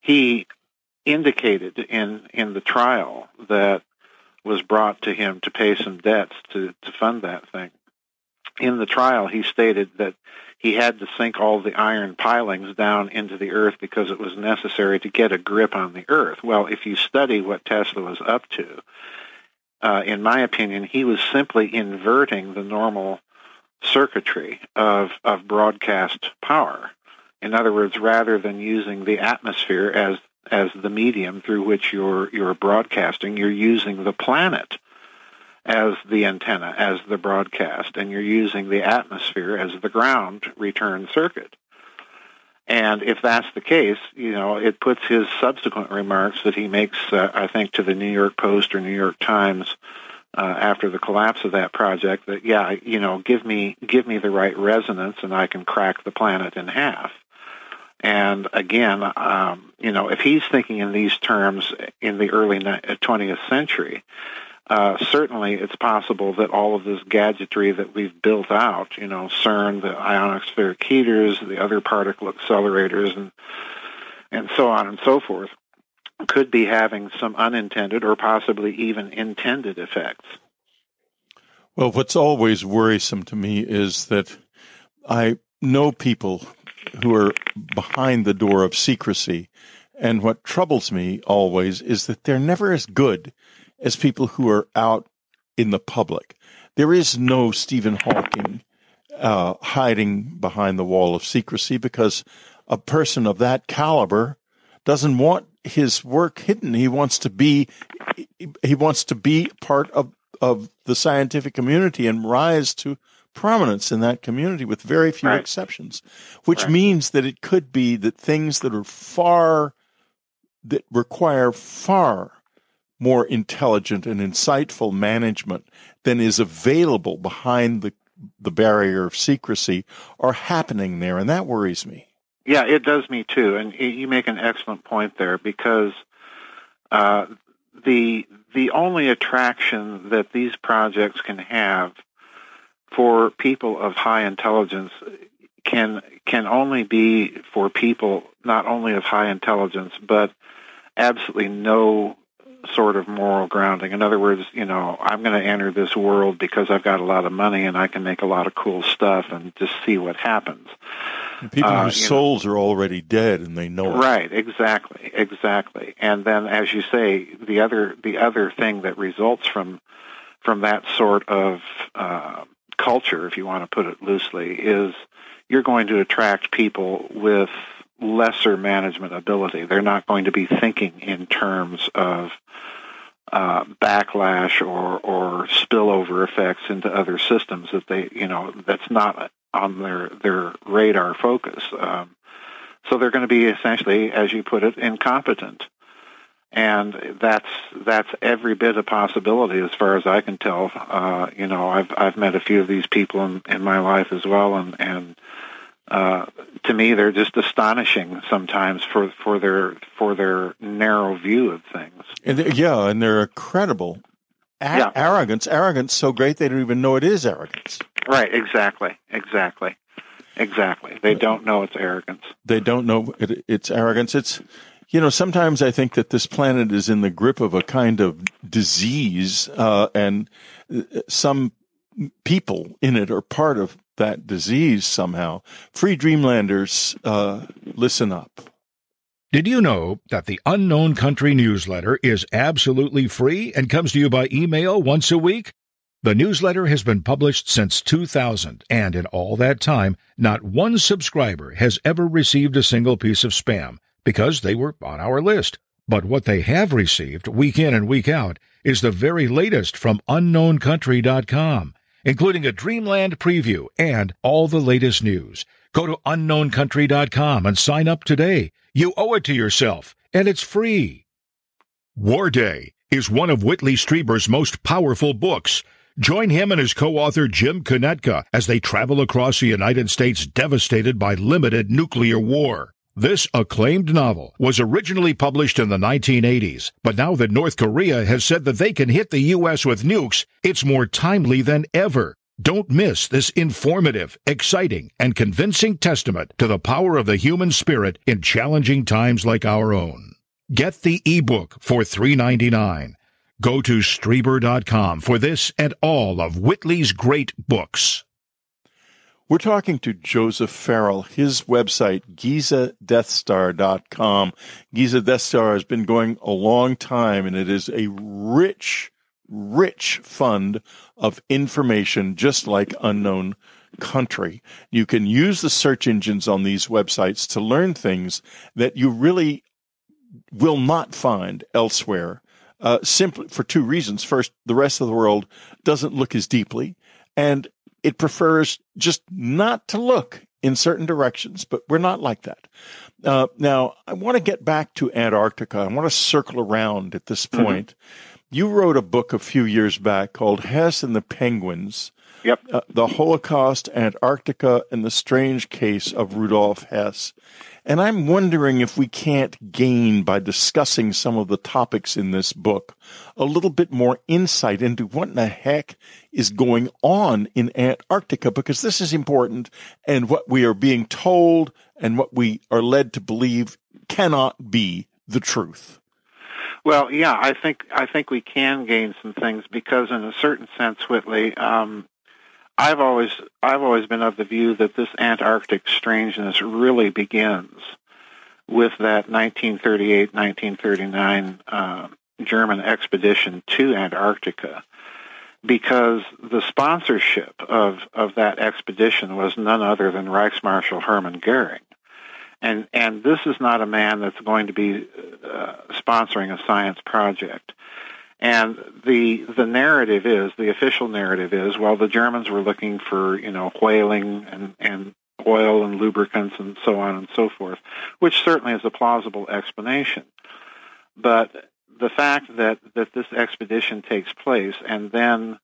he indicated in in the trial that was brought to him to pay some debts to to fund that thing. In the trial, he stated that he had to sink all the iron pilings down into the earth because it was necessary to get a grip on the earth. Well, if you study what Tesla was up to, uh, in my opinion, he was simply inverting the normal circuitry of, of broadcast power. In other words, rather than using the atmosphere as as the medium through which you're you're broadcasting, you're using the planet as the antenna, as the broadcast, and you're using the atmosphere as the ground return circuit. And if that's the case, you know, it puts his subsequent remarks that he makes, uh, I think, to the New York Post or New York Times uh, after the collapse of that project, that yeah, you know, give me give me the right resonance, and I can crack the planet in half. And again, um, you know, if he's thinking in these terms in the early 20th century, uh, certainly it's possible that all of this gadgetry that we've built out, you know, CERN, the ionospheric heaters, the other particle accelerators, and and so on and so forth, could be having some unintended or possibly even intended effects. Well, what's always worrisome to me is that I know people who are behind the door of secrecy. And what troubles me always is that they're never as good as people who are out in the public. There is no Stephen Hawking uh, hiding behind the wall of secrecy because a person of that caliber doesn't want his work hidden. He wants to be he wants to be part of of the scientific community and rise to prominence in that community with very few right. exceptions, which right. means that it could be that things that are far that require far more intelligent and insightful management than is available behind the the barrier of secrecy are happening there, and that worries me. Yeah, it does me too, and you make an excellent point there because uh, the the only attraction that these projects can have for people of high intelligence can can only be for people not only of high intelligence but absolutely no sort of moral grounding. In other words, you know, I'm going to enter this world because I've got a lot of money and I can make a lot of cool stuff and just see what happens. And people uh, whose souls know. are already dead and they know it. Right, exactly, exactly. And then, as you say, the other the other thing that results from from that sort of uh, culture, if you want to put it loosely, is you're going to attract people with lesser management ability. They're not going to be thinking in terms of uh, backlash or, or spillover effects into other systems that they, you know, that's not on their, their radar focus. Um, so they're going to be essentially, as you put it, incompetent. And that's that's every bit a possibility as far as I can tell. Uh, you know, I've I've met a few of these people in, in my life as well, and and uh, to me, they're just astonishing sometimes for, for their for their narrow view of things. And yeah, and they're incredible. A- yeah. Arrogance, arrogance, so great they don't even know it is arrogance. Right, exactly, exactly, exactly. They don't know it's arrogance. They don't know it, it's arrogance. It's you know, sometimes I think that this planet is in the grip of a kind of disease, uh, and uh, some people in it are part of that disease somehow. Free Dreamlanders, uh, listen up. Did you know that the Unknown Country newsletter is absolutely free and comes to you by email once a week? The newsletter has been published since 2000, and in all that time, not one subscriber has ever received a single piece of spam because they were on our list. But what they have received week in and week out is the very latest from UnknownCountry.com including a Dreamland preview and all the latest news. Go to unknowncountry.com and sign up today. You owe it to yourself, and it's free. Warday is one of Whitley Strieber's most powerful books. Join him and his co-author Jim Kunetka as they travel across the United States devastated by limited nuclear war. This acclaimed novel was originally published in the 1980s, but now that North Korea has said that they can hit the U.S. with nukes, it's more timely than ever. Don't miss this informative, exciting, and convincing testament to the power of the human spirit in challenging times like our own. Get the ebook for $3.99. Go to Strieber.com for this and all of Whitley's great books. We're talking to Joseph Farrell. His website, GizaDeathStar.com. Giza Death Star has been going a long time and it is a rich, rich fund of information, just like Unknown Country. You can use the search engines on these websites to learn things that you really will not find elsewhere. Uh, simply for two reasons. First, the rest of the world doesn't look as deeply. And it prefers just not to look in certain directions, but we're not like that. Uh, now, I want to get back to Antarctica. I want to circle around at this mm-hmm. point. Mm-hmm. You wrote a book a few years back called Hess and the Penguins. Yep. Uh, the Holocaust, Antarctica, and the Strange Case of Rudolf Hess. And I'm wondering if we can't gain by discussing some of the topics in this book a little bit more insight into what in the heck is going on in Antarctica, because this is important and what we are being told and what we are led to believe cannot be the truth. Well, yeah, I think I think we can gain some things because, in a certain sense, Whitley, um, I've always I've always been of the view that this Antarctic strangeness really begins with that 1938-1939 uh, German expedition to Antarctica, because the sponsorship of of that expedition was none other than Reichsmarshal Hermann Goering, and and this is not a man that's going to be uh, sponsoring a science project. And the the narrative is the official narrative is well the Germans were looking for you know whaling and and oil and lubricants and so on and so forth, which certainly is a plausible explanation. But the fact that that this expedition takes place and then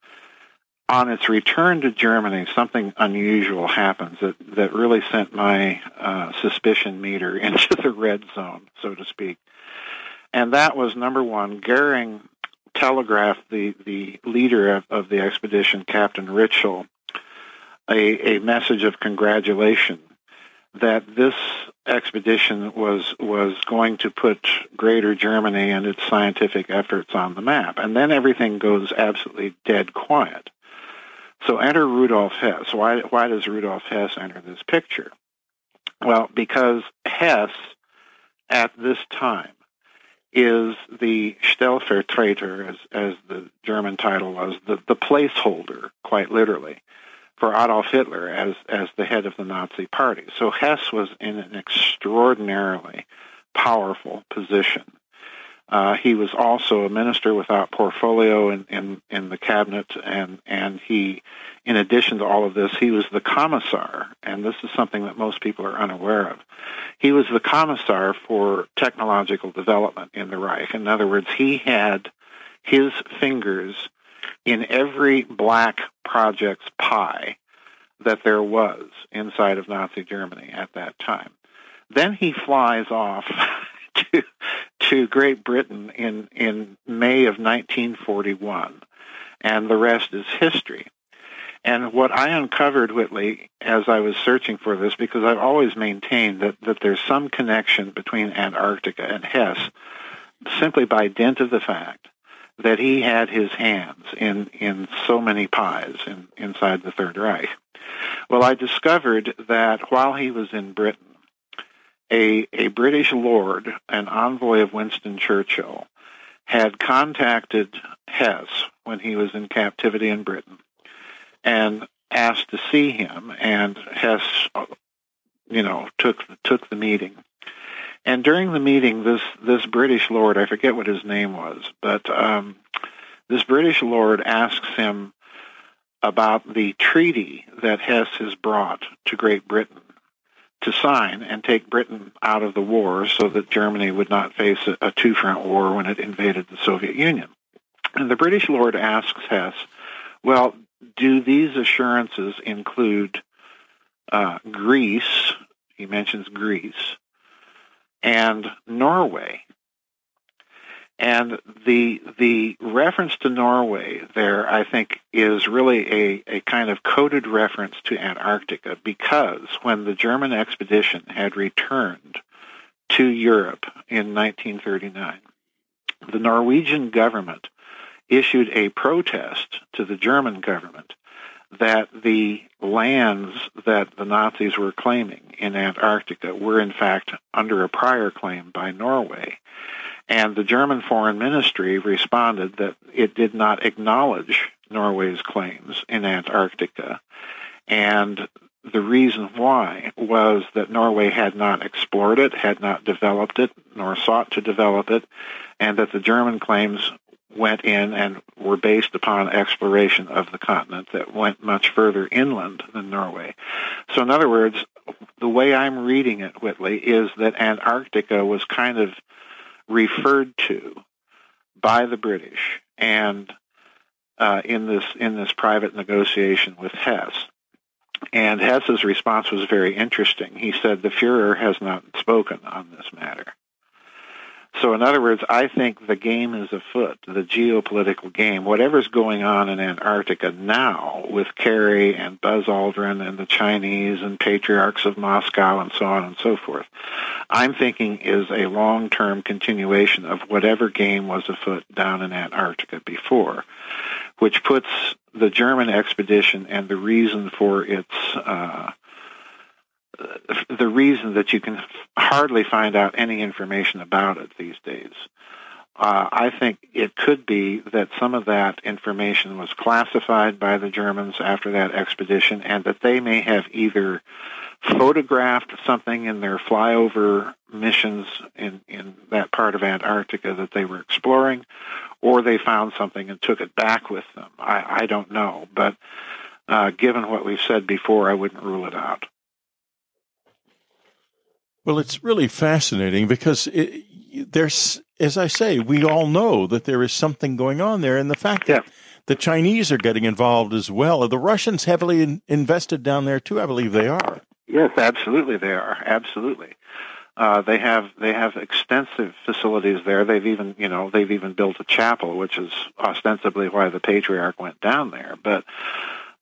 on its return to Germany, something unusual happens that, that really sent my uh, suspicion meter (laughs) into the red zone, so to speak. And that was number one, Goering telegraphed the, the leader of, of the expedition, Captain Ritscher, a, a message of congratulation that this expedition was was going to put Greater Germany and its scientific efforts on the map, and then everything goes absolutely dead quiet. So enter Rudolf Hess. Why why does Rudolf Hess enter this picture? Well, because Hess at this time is the Stellvertreter, as, as the German title was, the, the placeholder, quite literally, for Adolf Hitler as, as the head of the Nazi Party. So Hess was in an extraordinarily powerful position. Uh, he was also a minister without portfolio in, in, in the cabinet, and, and he, in addition to all of this, he was the commissar, and this is something that most people are unaware of. He was the commissar for technological development in the Reich. In other words, he had his fingers in every black project's pie that there was inside of Nazi Germany at that time. Then he flies off (laughs) to to Great Britain in in May of 1941, and the rest is history. And what I uncovered, Whitley, as I was searching for this, because I've always maintained that, that there's some connection between Antarctica and Hess, simply by dint of the fact that he had his hands in, in so many pies in, inside the Third Reich. Well, I discovered that while he was in Britain, a, a British lord, an envoy of Winston Churchill, had contacted Hess when he was in captivity in Britain and asked to see him, and Hess, you know, took took the meeting. And during the meeting, this this British lord, I forget what his name was, but um, this British lord asks him about the treaty that Hess has brought to Great Britain to sign and take Britain out of the war so that Germany would not face a, two-front war when it invaded the Soviet Union. And the British Lord asks Hess, well, do these assurances include uh, Greece? He mentions Greece and Norway. And the the reference to Norway there, I think, is really a, a kind of coded reference to Antarctica because when the German expedition had returned to Europe in 1939, the Norwegian government issued a protest to the German government that the lands that the Nazis were claiming in Antarctica were in fact under a prior claim by Norway. And the German Foreign Ministry responded that it did not acknowledge Norway's claims in Antarctica. And the reason why was that Norway had not explored it, had not developed it, nor sought to develop it, and that the German claims went in and were based upon exploration of the continent that went much further inland than Norway. So, in other words, the way I'm reading it, Whitley, is that Antarctica was kind of referred to by the British and uh, in this in this private negotiation with Hess. And Hess's response was very interesting. He said the Fuhrer has not spoken on this matter. So, in other words, I think the game is afoot, the geopolitical game. Whatever's going on in Antarctica now with Kerry and Buzz Aldrin and the Chinese and patriarchs of Moscow and so on and so forth, I'm thinking is a long term continuation of whatever game was afoot down in Antarctica before, which puts the German expedition and the reason for its. Uh, the reason that you can hardly find out any information about it these days. Uh, I think it could be that some of that information was classified by the Germans after that expedition, and that they may have either photographed something in their flyover missions in, in that part of Antarctica that they were exploring, or they found something and took it back with them. I, I don't know, but uh, given what we've said before, I wouldn't rule it out. Well, it's really fascinating because it, there's, as I say, we all know that there is something going on there, and the fact that the Chinese are getting involved as well. Are the Russians heavily in, invested down there too? I believe they are. Yes, absolutely, they are. Absolutely. Uh, they have they have extensive facilities there. They've even you know they've even built a chapel, which is ostensibly why the patriarch went down there. But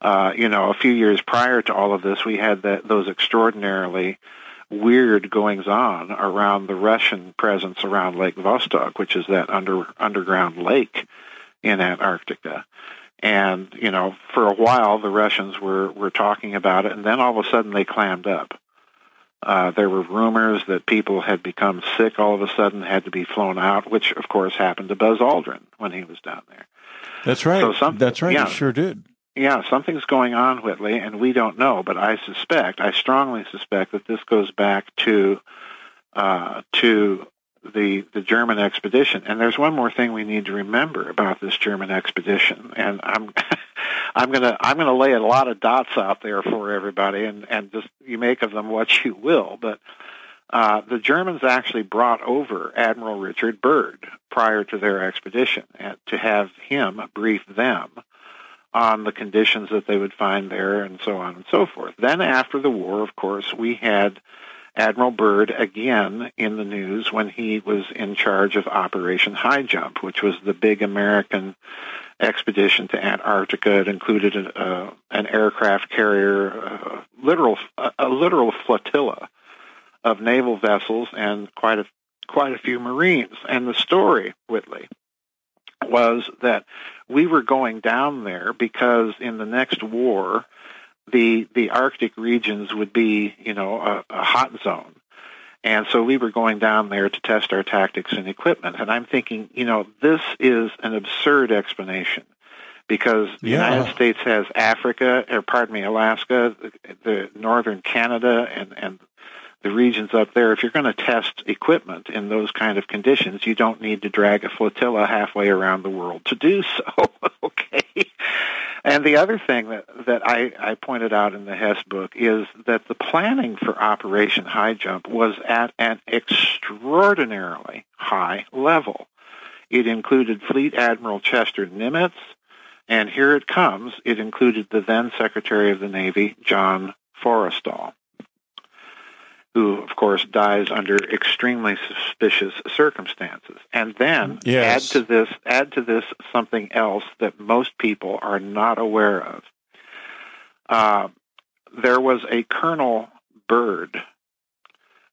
uh, you know, a few years prior to all of this, we had that those extraordinarily weird goings on around the Russian presence around Lake Vostok, which is that under underground lake in Antarctica. And you know, for a while the Russians were were talking about it, and then all of a sudden they clammed up. Uh, there were rumors that people had become sick all of a sudden, had to be flown out, which of course happened to Buzz Aldrin when he was down there. That's right. So some, That's right. Yeah, it sure did yeah, something's going on, Whitley, and we don't know. But I suspect, I strongly suspect that this goes back to uh, to the the German expedition. And there's one more thing we need to remember about this German expedition. And I'm (laughs) I'm gonna I'm gonna lay a lot of dots out there for everybody, and and just you make of them what you will. But uh, the Germans actually brought over Admiral Richard Byrd prior to their expedition to have him brief them on the conditions that they would find there and so on and so forth. Then after the war, of course, we had Admiral Byrd again in the news when he was in charge of Operation High Jump, which was the big American expedition to Antarctica. It included a, uh, an aircraft carrier, a literal a literal flotilla of naval vessels, and quite a quite a few Marines. And the story, Whitley, was that we were going down there because in the next war, the the Arctic regions would be, you know, a, a hot zone. And so we were going down there to test our tactics and equipment. And I'm thinking, you know, this is an absurd explanation because the yeah. United States has Africa, or pardon me, Alaska, the, the northern Canada, and, and the regions up there, if you're going to test equipment in those kind of conditions, you don't need to drag a flotilla halfway around the world to do so. (laughs) okay. And the other thing that, that I, I pointed out in the Hess book is that the planning for Operation High Jump was at an extraordinarily high level. It included Fleet Admiral Chester Nimitz, and here it comes. It included the then Secretary of the Navy, John Forrestal who, of course, dies under extremely suspicious circumstances. And then yes. add to this add to this something else that most people are not aware of. Uh, there was a Colonel Byrd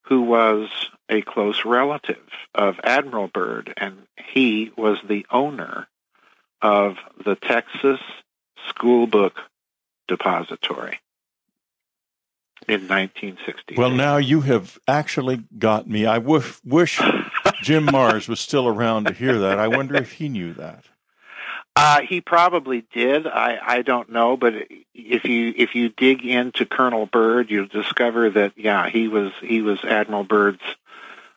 who was a close relative of Admiral Byrd, and he was the owner of the Texas School Book depository in 1960. Well, now you have actually got me. I wish, wish Jim (laughs) Marrs was still around to hear that. I wonder if he knew that. Uh, he probably did. I, I don't know, but if you if you dig into Colonel Byrd, you'll discover that yeah, he was he was Admiral Byrd's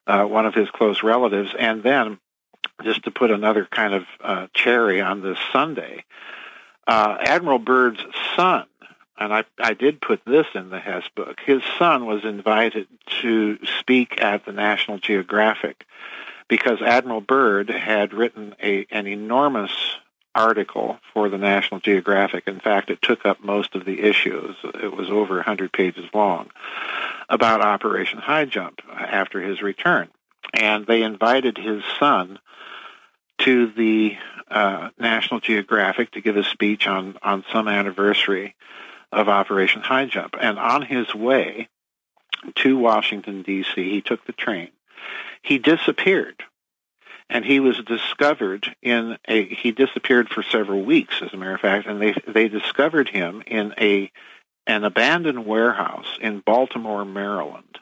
uh, one of his close relatives. And then, just to put another kind of uh, cherry on this sundae, uh, Admiral Byrd's son, and I I did put this in the Hess book. His son was invited to speak at the National Geographic because Admiral Byrd had written a an enormous article for the National Geographic. In fact, it took up most of the issues. It was over 100 pages long about Operation High Jump after his return. And they invited his son to the uh, National Geographic to give a speech on, on some anniversary of Operation High Jump. And on his way to Washington, D.C., he took the train. He disappeared and he was discovered in a he disappeared for several weeks as a matter of fact and they they discovered him in a an abandoned warehouse in Baltimore Maryland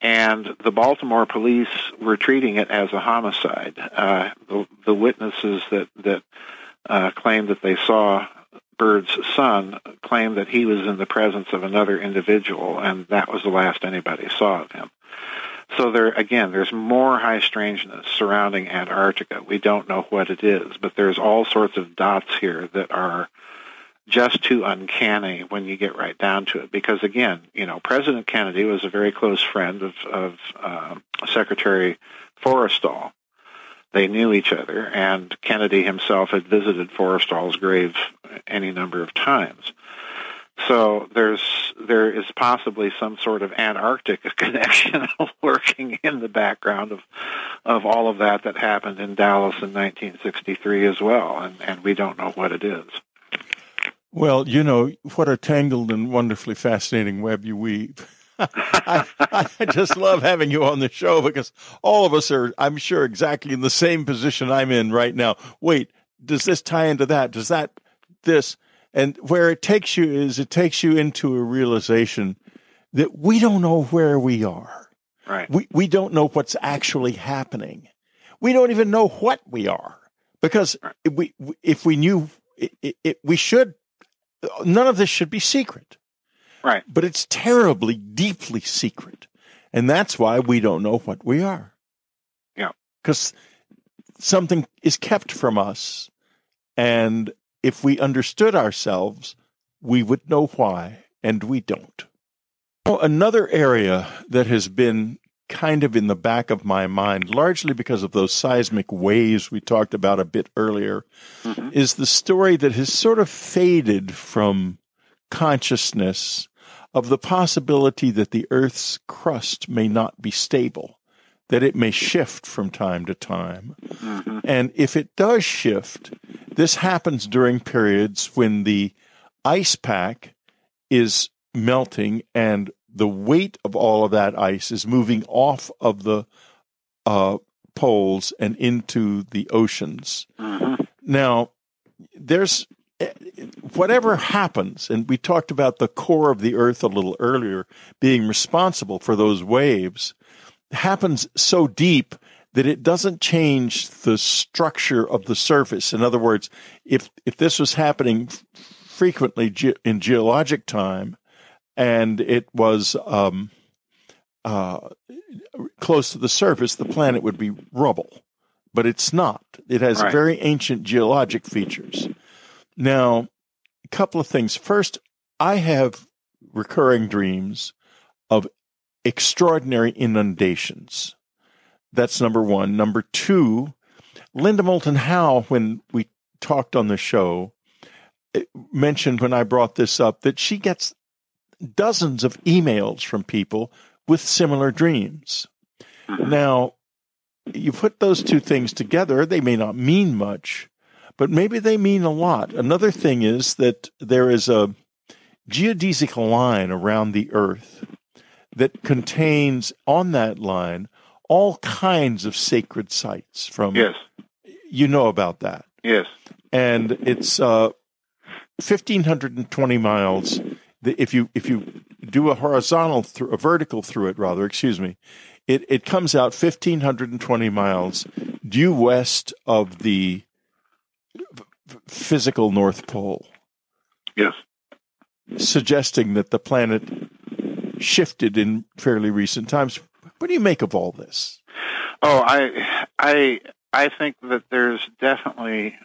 and the Baltimore police were treating it as a homicide uh, the, the witnesses that that uh, claimed that they saw Byrd's son claimed that he was in the presence of another individual and that was the last anybody saw of him so there again, there's more high strangeness surrounding Antarctica. We don't know what it is, but there's all sorts of dots here that are just too uncanny when you get right down to it. Because again, you know, President Kennedy was a very close friend of, of uh, Secretary Forrestal. They knew each other, and Kennedy himself had visited Forrestal's grave any number of times. So there's there is possibly some sort of Antarctic (laughs) connection (laughs) working in the background of of all of that that happened in Dallas in 1963 as well, and and we don't know what it is. Well, you know what a tangled and wonderfully fascinating web you weave. (laughs) I, I just love having you on the show because all of us are, I'm sure, exactly in the same position I'm in right now. Wait, does this tie into that? Does that this? And where it takes you is it takes you into a realization that we don't know where we are. Right. We, we don't know what's actually happening. We don't even know what we are because right. if we, if we knew it, it, we should, none of this should be secret. Right. But it's terribly, deeply secret. And that's why we don't know what we are. Yeah. Because something is kept from us and if we understood ourselves, we would know why, and we don't. Another area that has been kind of in the back of my mind, largely because of those seismic waves we talked about a bit earlier, mm-hmm. is the story that has sort of faded from consciousness of the possibility that the Earth's crust may not be stable, that it may shift from time to time. Mm-hmm. And if it does shift, this happens during periods when the ice pack is melting and the weight of all of that ice is moving off of the uh, poles and into the oceans. Mm-hmm. Now, there's whatever happens, and we talked about the core of the earth a little earlier being responsible for those waves, happens so deep that it doesn't change the structure of the surface. In other words, if if this was happening frequently ge- in geologic time, and it was um, uh, close to the surface, the planet would be rubble. But it's not. It has right. very ancient geologic features. Now, a couple of things. First, I have recurring dreams of extraordinary inundations. That's number one. Number two, Linda Moulton Howe, when we talked on the show, eh, mentioned when I brought this up that she gets dozens of emails from people with similar dreams. Mm-hmm. Now, you put those two things together, they may not mean much, but maybe they mean a lot. Another thing is that there is a geodesic line around the earth that contains on that line all kinds of sacred sites from yes you know about that yes and it's uh 1520 miles. If you if you do a horizontal through a vertical through it, rather, excuse me, it it comes out 1520 miles due west of the physical North Pole. Yes, suggesting that the planet shifted in fairly recent times. What do you make of all this? Oh, I I I think that there's definitely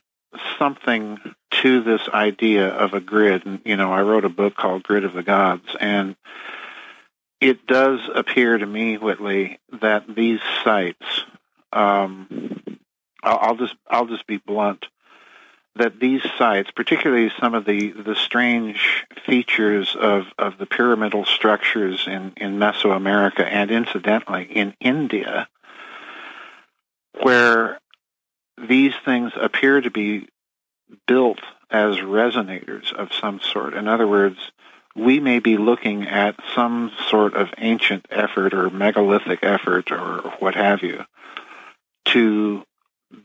something to this idea of a grid. And, you know, I wrote a book called Grid of the Gods, and it does appear to me, Whitley, that these sites, um, I'll, I'll just I'll just be blunt, that these sites, particularly some of the, the strange features of, of the pyramidal structures in, in Mesoamerica and incidentally in India, where these things appear to be built as resonators of some sort. In other words, we may be looking at some sort of ancient effort or megalithic effort or what have you to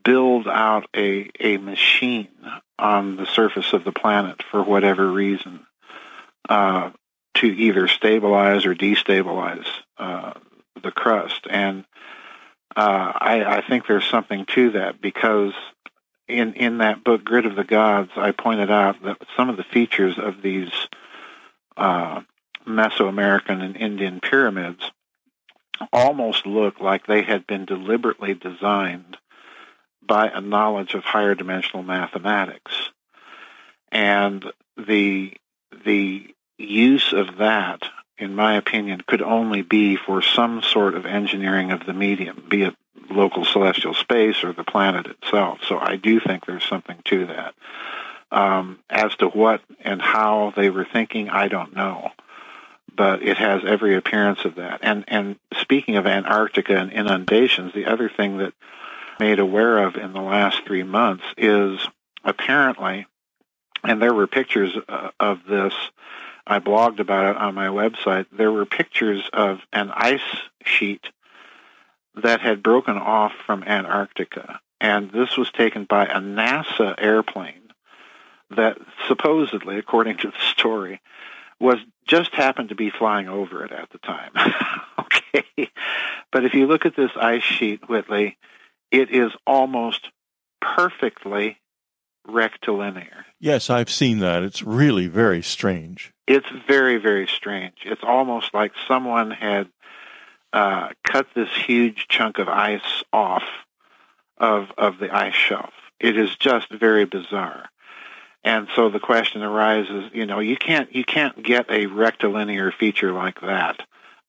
build out a, a machine on the surface of the planet for whatever reason uh, to either stabilize or destabilize uh, the crust. And uh, I, I think there's something to that because in in that book, Grid of the Gods, I pointed out that some of the features of these uh, Mesoamerican and Indian pyramids almost look like they had been deliberately designed by a knowledge of higher dimensional mathematics, and the the use of that in my opinion, could only be for some sort of engineering of the medium, be it local celestial space or the planet itself. So I do think there's something to that. Um, as to what and how they were thinking, I don't know. But it has every appearance of that. And and speaking of Antarctica and inundations, the other thing that made aware of in the last three months is apparently, and there were pictures uh, of this I blogged about it on my website. There were pictures of an ice sheet that had broken off from Antarctica. And this was taken by a NASA airplane that supposedly, according to the story, was just happened to be flying over it at the time. (laughs) okay. But if you look at this ice sheet, Whitley, it is almost perfectly rectilinear. Yes, I've seen that. It's really very strange. It's very, very strange. It's almost like someone had uh, cut this huge chunk of ice off of of the ice shelf. It is just very bizarre. And so the question arises, you know, you can't you can't get a rectilinear feature like that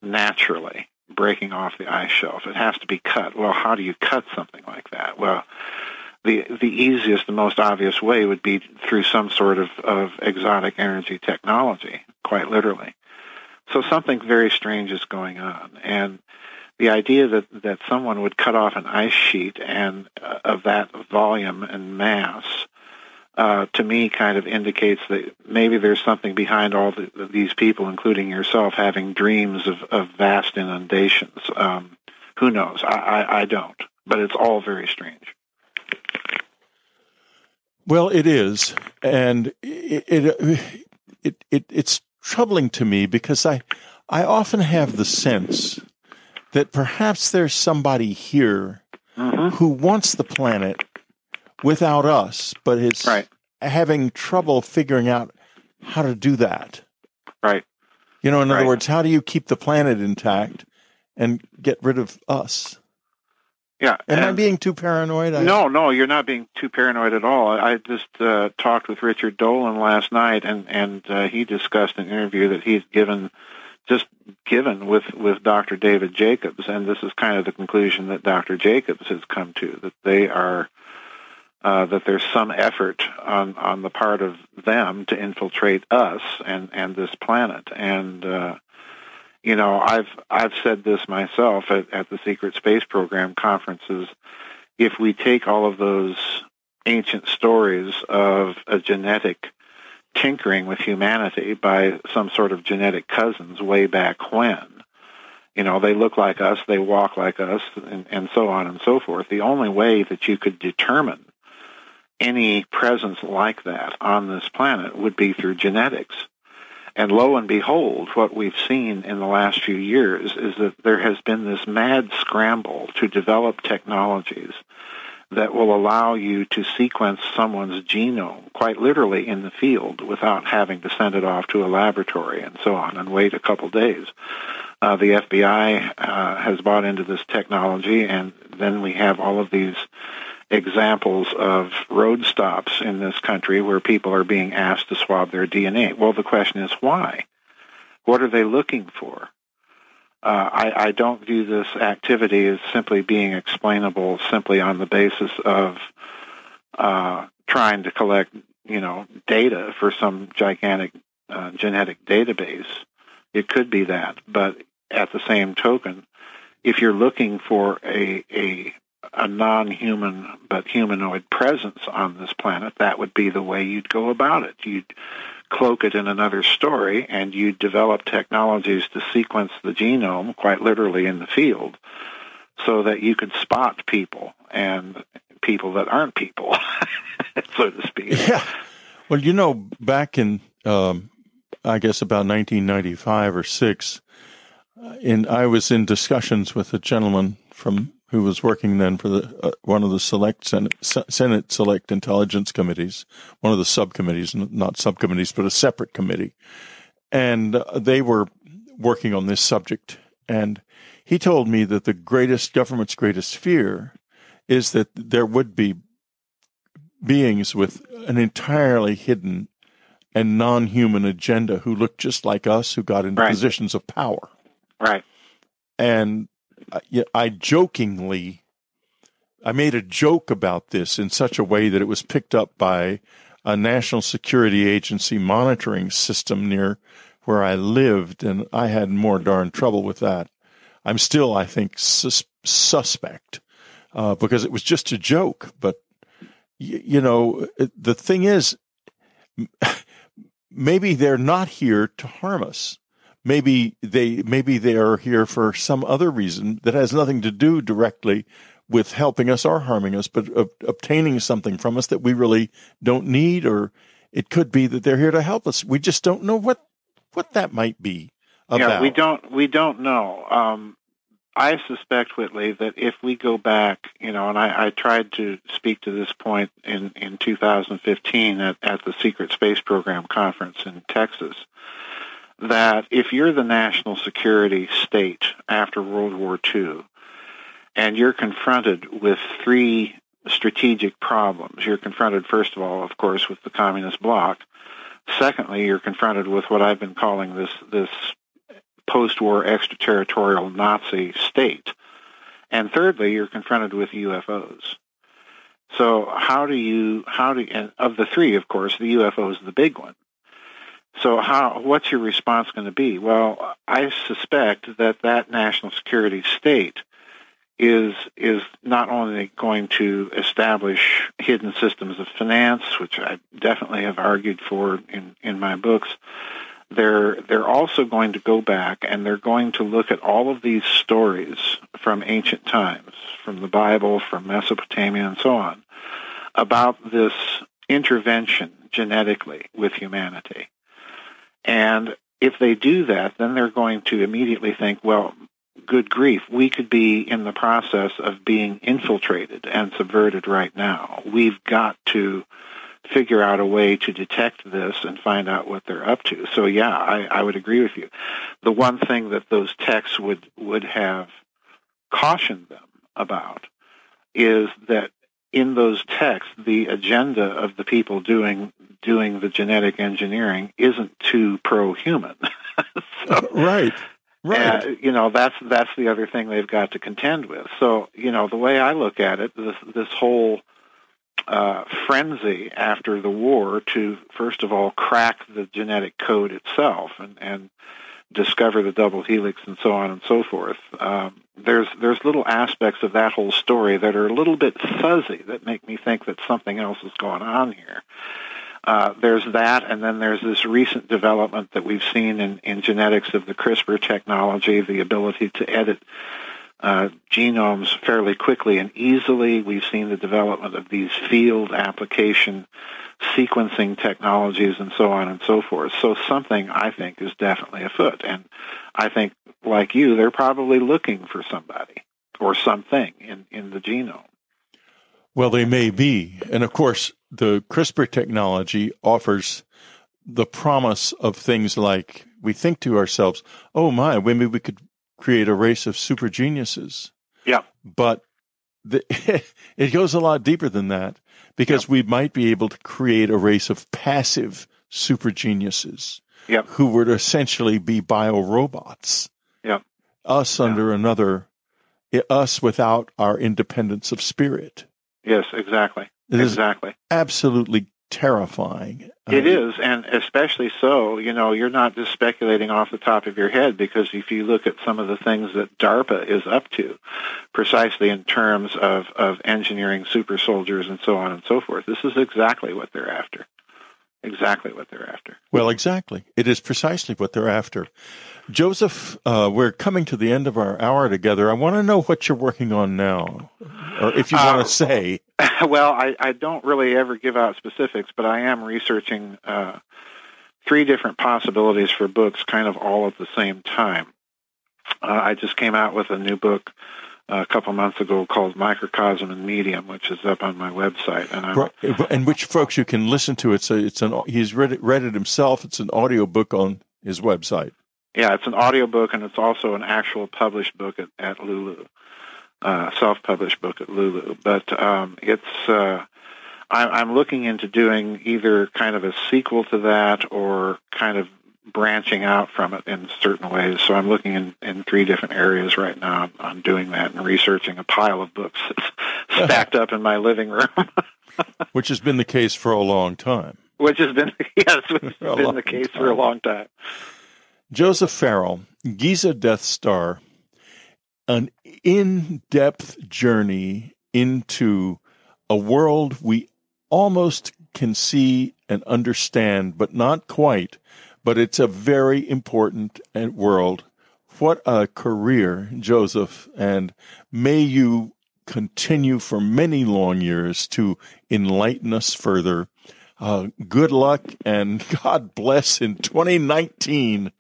naturally breaking off the ice shelf. It has to be cut. Well, how do you cut something like that? Well, the the easiest and most obvious way would be through some sort of, of exotic energy technology, quite literally. So something very strange is going on, and the idea that that someone would cut off an ice sheet and uh, of that volume and mass. Uh, to me, kind of indicates that maybe there's something behind all the, these people, including yourself, having dreams of, of vast inundations. Um, who knows? I, I, I don't, but it's all very strange. Well, it is, and it, it, it, it it's troubling to me because I I often have the sense that perhaps there's somebody here mm-hmm. who wants the planet without us, but it's right. having trouble figuring out how to do that. Right. You know, in right. other words, how do you keep the planet intact and get rid of us? Yeah. Am I being too paranoid? I... No, no, you're not being too paranoid at all. I just uh, talked with Richard Dolan last night, and and uh, he discussed an interview that he's given, just given with with Dr. David Jacobs, and this is kind of the conclusion that Dr. Jacobs has come to that they are. Uh, that there's some effort on, on the part of them to infiltrate us and, and this planet. And uh, you know, I've I've said this myself at, at the Secret Space Program conferences. If we take all of those ancient stories of a genetic tinkering with humanity by some sort of genetic cousins way back when, you know, they look like us, they walk like us, and, and so on and so forth. The only way that you could determine any presence like that on this planet would be through genetics. And lo and behold, what we've seen in the last few years is that there has been this mad scramble to develop technologies that will allow you to sequence someone's genome quite literally in the field without having to send it off to a laboratory and so on and wait a couple days. Uh, the FBI uh, has bought into this technology, and then we have all of these examples of road stops in this country where people are being asked to swab their DNA. Well, the question is why? What are they looking for? Uh, I, I, don't view this activity as simply being explainable simply on the basis of uh, trying to collect, you know, data for some gigantic uh, genetic database. It could be that, but at the same token, if you're looking for a, a a non-human but humanoid presence on this planet, that would be the way you'd go about it. You'd cloak it in another story and you'd develop technologies to sequence the genome quite literally in the field so that you could spot people and people that aren't people, (laughs) so to speak. Yeah. Well, you know, back in, um, I guess about 1995 or six, and I was in discussions with a gentleman from who was working then for the uh, one of the select Senate, Senate Select Intelligence Committees, one of the subcommittees, not subcommittees, but a separate committee, and uh, they were working on this subject. And he told me that the greatest government's greatest fear is that there would be beings with an entirely hidden and non-human agenda who look just like us, who got into right. positions of power. Right. And I jokingly, I made a joke about this in such a way that it was picked up by a national security agency monitoring system near where I lived, and I had more darn trouble with that. I'm still, I think, sus- suspect uh, because it was just a joke. But y- you know, the thing is, (laughs) maybe they're not here to harm us maybe they maybe they are here for some other reason that has nothing to do directly with helping us or harming us, but obtaining something from us that we really don't need, or it could be that they're here to help us. We just don't know what what that might be. About. Yeah, we don't we don't know. Um, I suspect, Whitley, that if we go back, you know, and I, I tried to speak to this point in, in 2015 at, at the Secret Space Program conference in Texas, that if you're the national security state after World War II, and you're confronted with three strategic problems, you're confronted, first of all, of course, with the communist bloc. Secondly, you're confronted with what I've been calling this this post-war extraterritorial Nazi state. And thirdly, you're confronted with UFOs. So how do you how do and of the three, of course, the UFO is the big one. So how what's your response going to be? Well, I suspect that that national security state is is not only going to establish hidden systems of finance, which I definitely have argued for in, in my books, they're they're also going to go back and they're going to look at all of these stories from ancient times, from the Bible, from Mesopotamia and so on, about this intervention genetically with humanity. And if they do that, then they're going to immediately think, well, good grief, we could be in the process of being infiltrated and subverted right now. We've got to figure out a way to detect this and find out what they're up to. So yeah, I, I would agree with you. The one thing that those texts would, would have cautioned them about is that in those texts, the agenda of the people doing doing the genetic engineering isn't too pro-human. (laughs) so, right. Right. Uh, you know, that's that's the other thing they've got to contend with. So, you know, the way I look at it, this this whole uh, frenzy after the war to first of all crack the genetic code itself and and discover the double helix and so on and so forth. Um, there's there's little aspects of that whole story that are a little bit fuzzy that make me think that something else is going on here. Uh, there's that, and then there's this recent development that we've seen in, in genetics of the CRISPR technology, the ability to edit uh, genomes fairly quickly and easily. We've seen the development of these field application sequencing technologies and so on and so forth. So something I think is definitely afoot. And I think, like you, they're probably looking for somebody or something in, in the genome. Well, they may be. And of course, the CRISPR technology offers the promise of things like we think to ourselves, oh my, maybe we could create a race of super geniuses. Yeah. But the, (laughs) it goes a lot deeper than that because yeah. we might be able to create a race of passive super geniuses yep. who would essentially be biorobots. Yep. Us under another, us without our independence of spirit. Yes, exactly. It exactly. absolutely terrifying. It uh, is, and especially so, you know, you're not just speculating off the top of your head because if you look at some of the things that DARPA is up to, precisely in terms of, of engineering super soldiers and so on and so forth, this is exactly what they're after. Exactly what they're after. Well, exactly. It is precisely what they're after. Joseph, uh, we're coming to the end of our hour together. I want to know what you're working on now, or if you want to uh, say. (laughs) Well, I, I, don't really ever give out specifics, but I am researching uh, three different possibilities for books, kind of all at the same time. Uh, I just came out with a new book a couple months ago called Microcosm and Medium, which is up on my website, and I'm, and which folks you can listen to. It's a, it's an he's read it, read it himself. It's an audio book on his website. Yeah, it's an audio book, and it's also an actual published book at, at Lulu, uh, self-published book at Lulu. But um, it's uh, I, I'm looking into doing either kind of a sequel to that or kind of branching out from it in certain ways. So I'm looking in, in three different areas right now on doing that and researching a pile of books that's (laughs) stacked up in my living room. (laughs) which has been the case for a long time. Which has been (laughs) yes, which has been the case time. for a long time. Joseph Farrell, Giza Death Star, an in depth journey into a world we almost can see and understand, but not quite. But it's a very important uh, world. What a career, Joseph, and may you continue for many long years to enlighten us further. Uh, good luck and (laughs) God bless in 2019.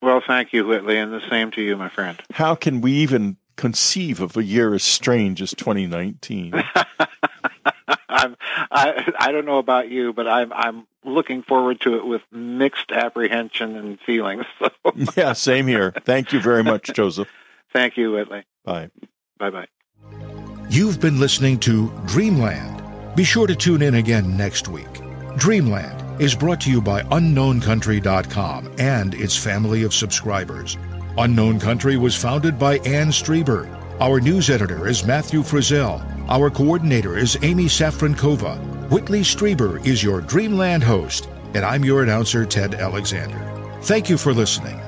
Well, thank you, Whitley, and the same to you, my friend. How can we even conceive of a year as strange as 2019? (laughs) I'm, I I don't know about you, but I'm I'm looking forward to it with mixed apprehension and feelings. (laughs) So. (laughs) yeah, same here. Thank you very much, Joseph. Thank you, Whitley. Bye. Bye bye. You've been listening to Dreamland. Be sure to tune in again next week. Dreamland is brought to you by UnknownCountry.com and its family of subscribers. Unknown Country was founded by Ann Strieber. Our news editor is Matthew Frizzell. Our coordinator is Amy Safrankova. Whitley Strieber is your Dreamland host, and I'm your announcer, Ted Alexander. Thank you for listening.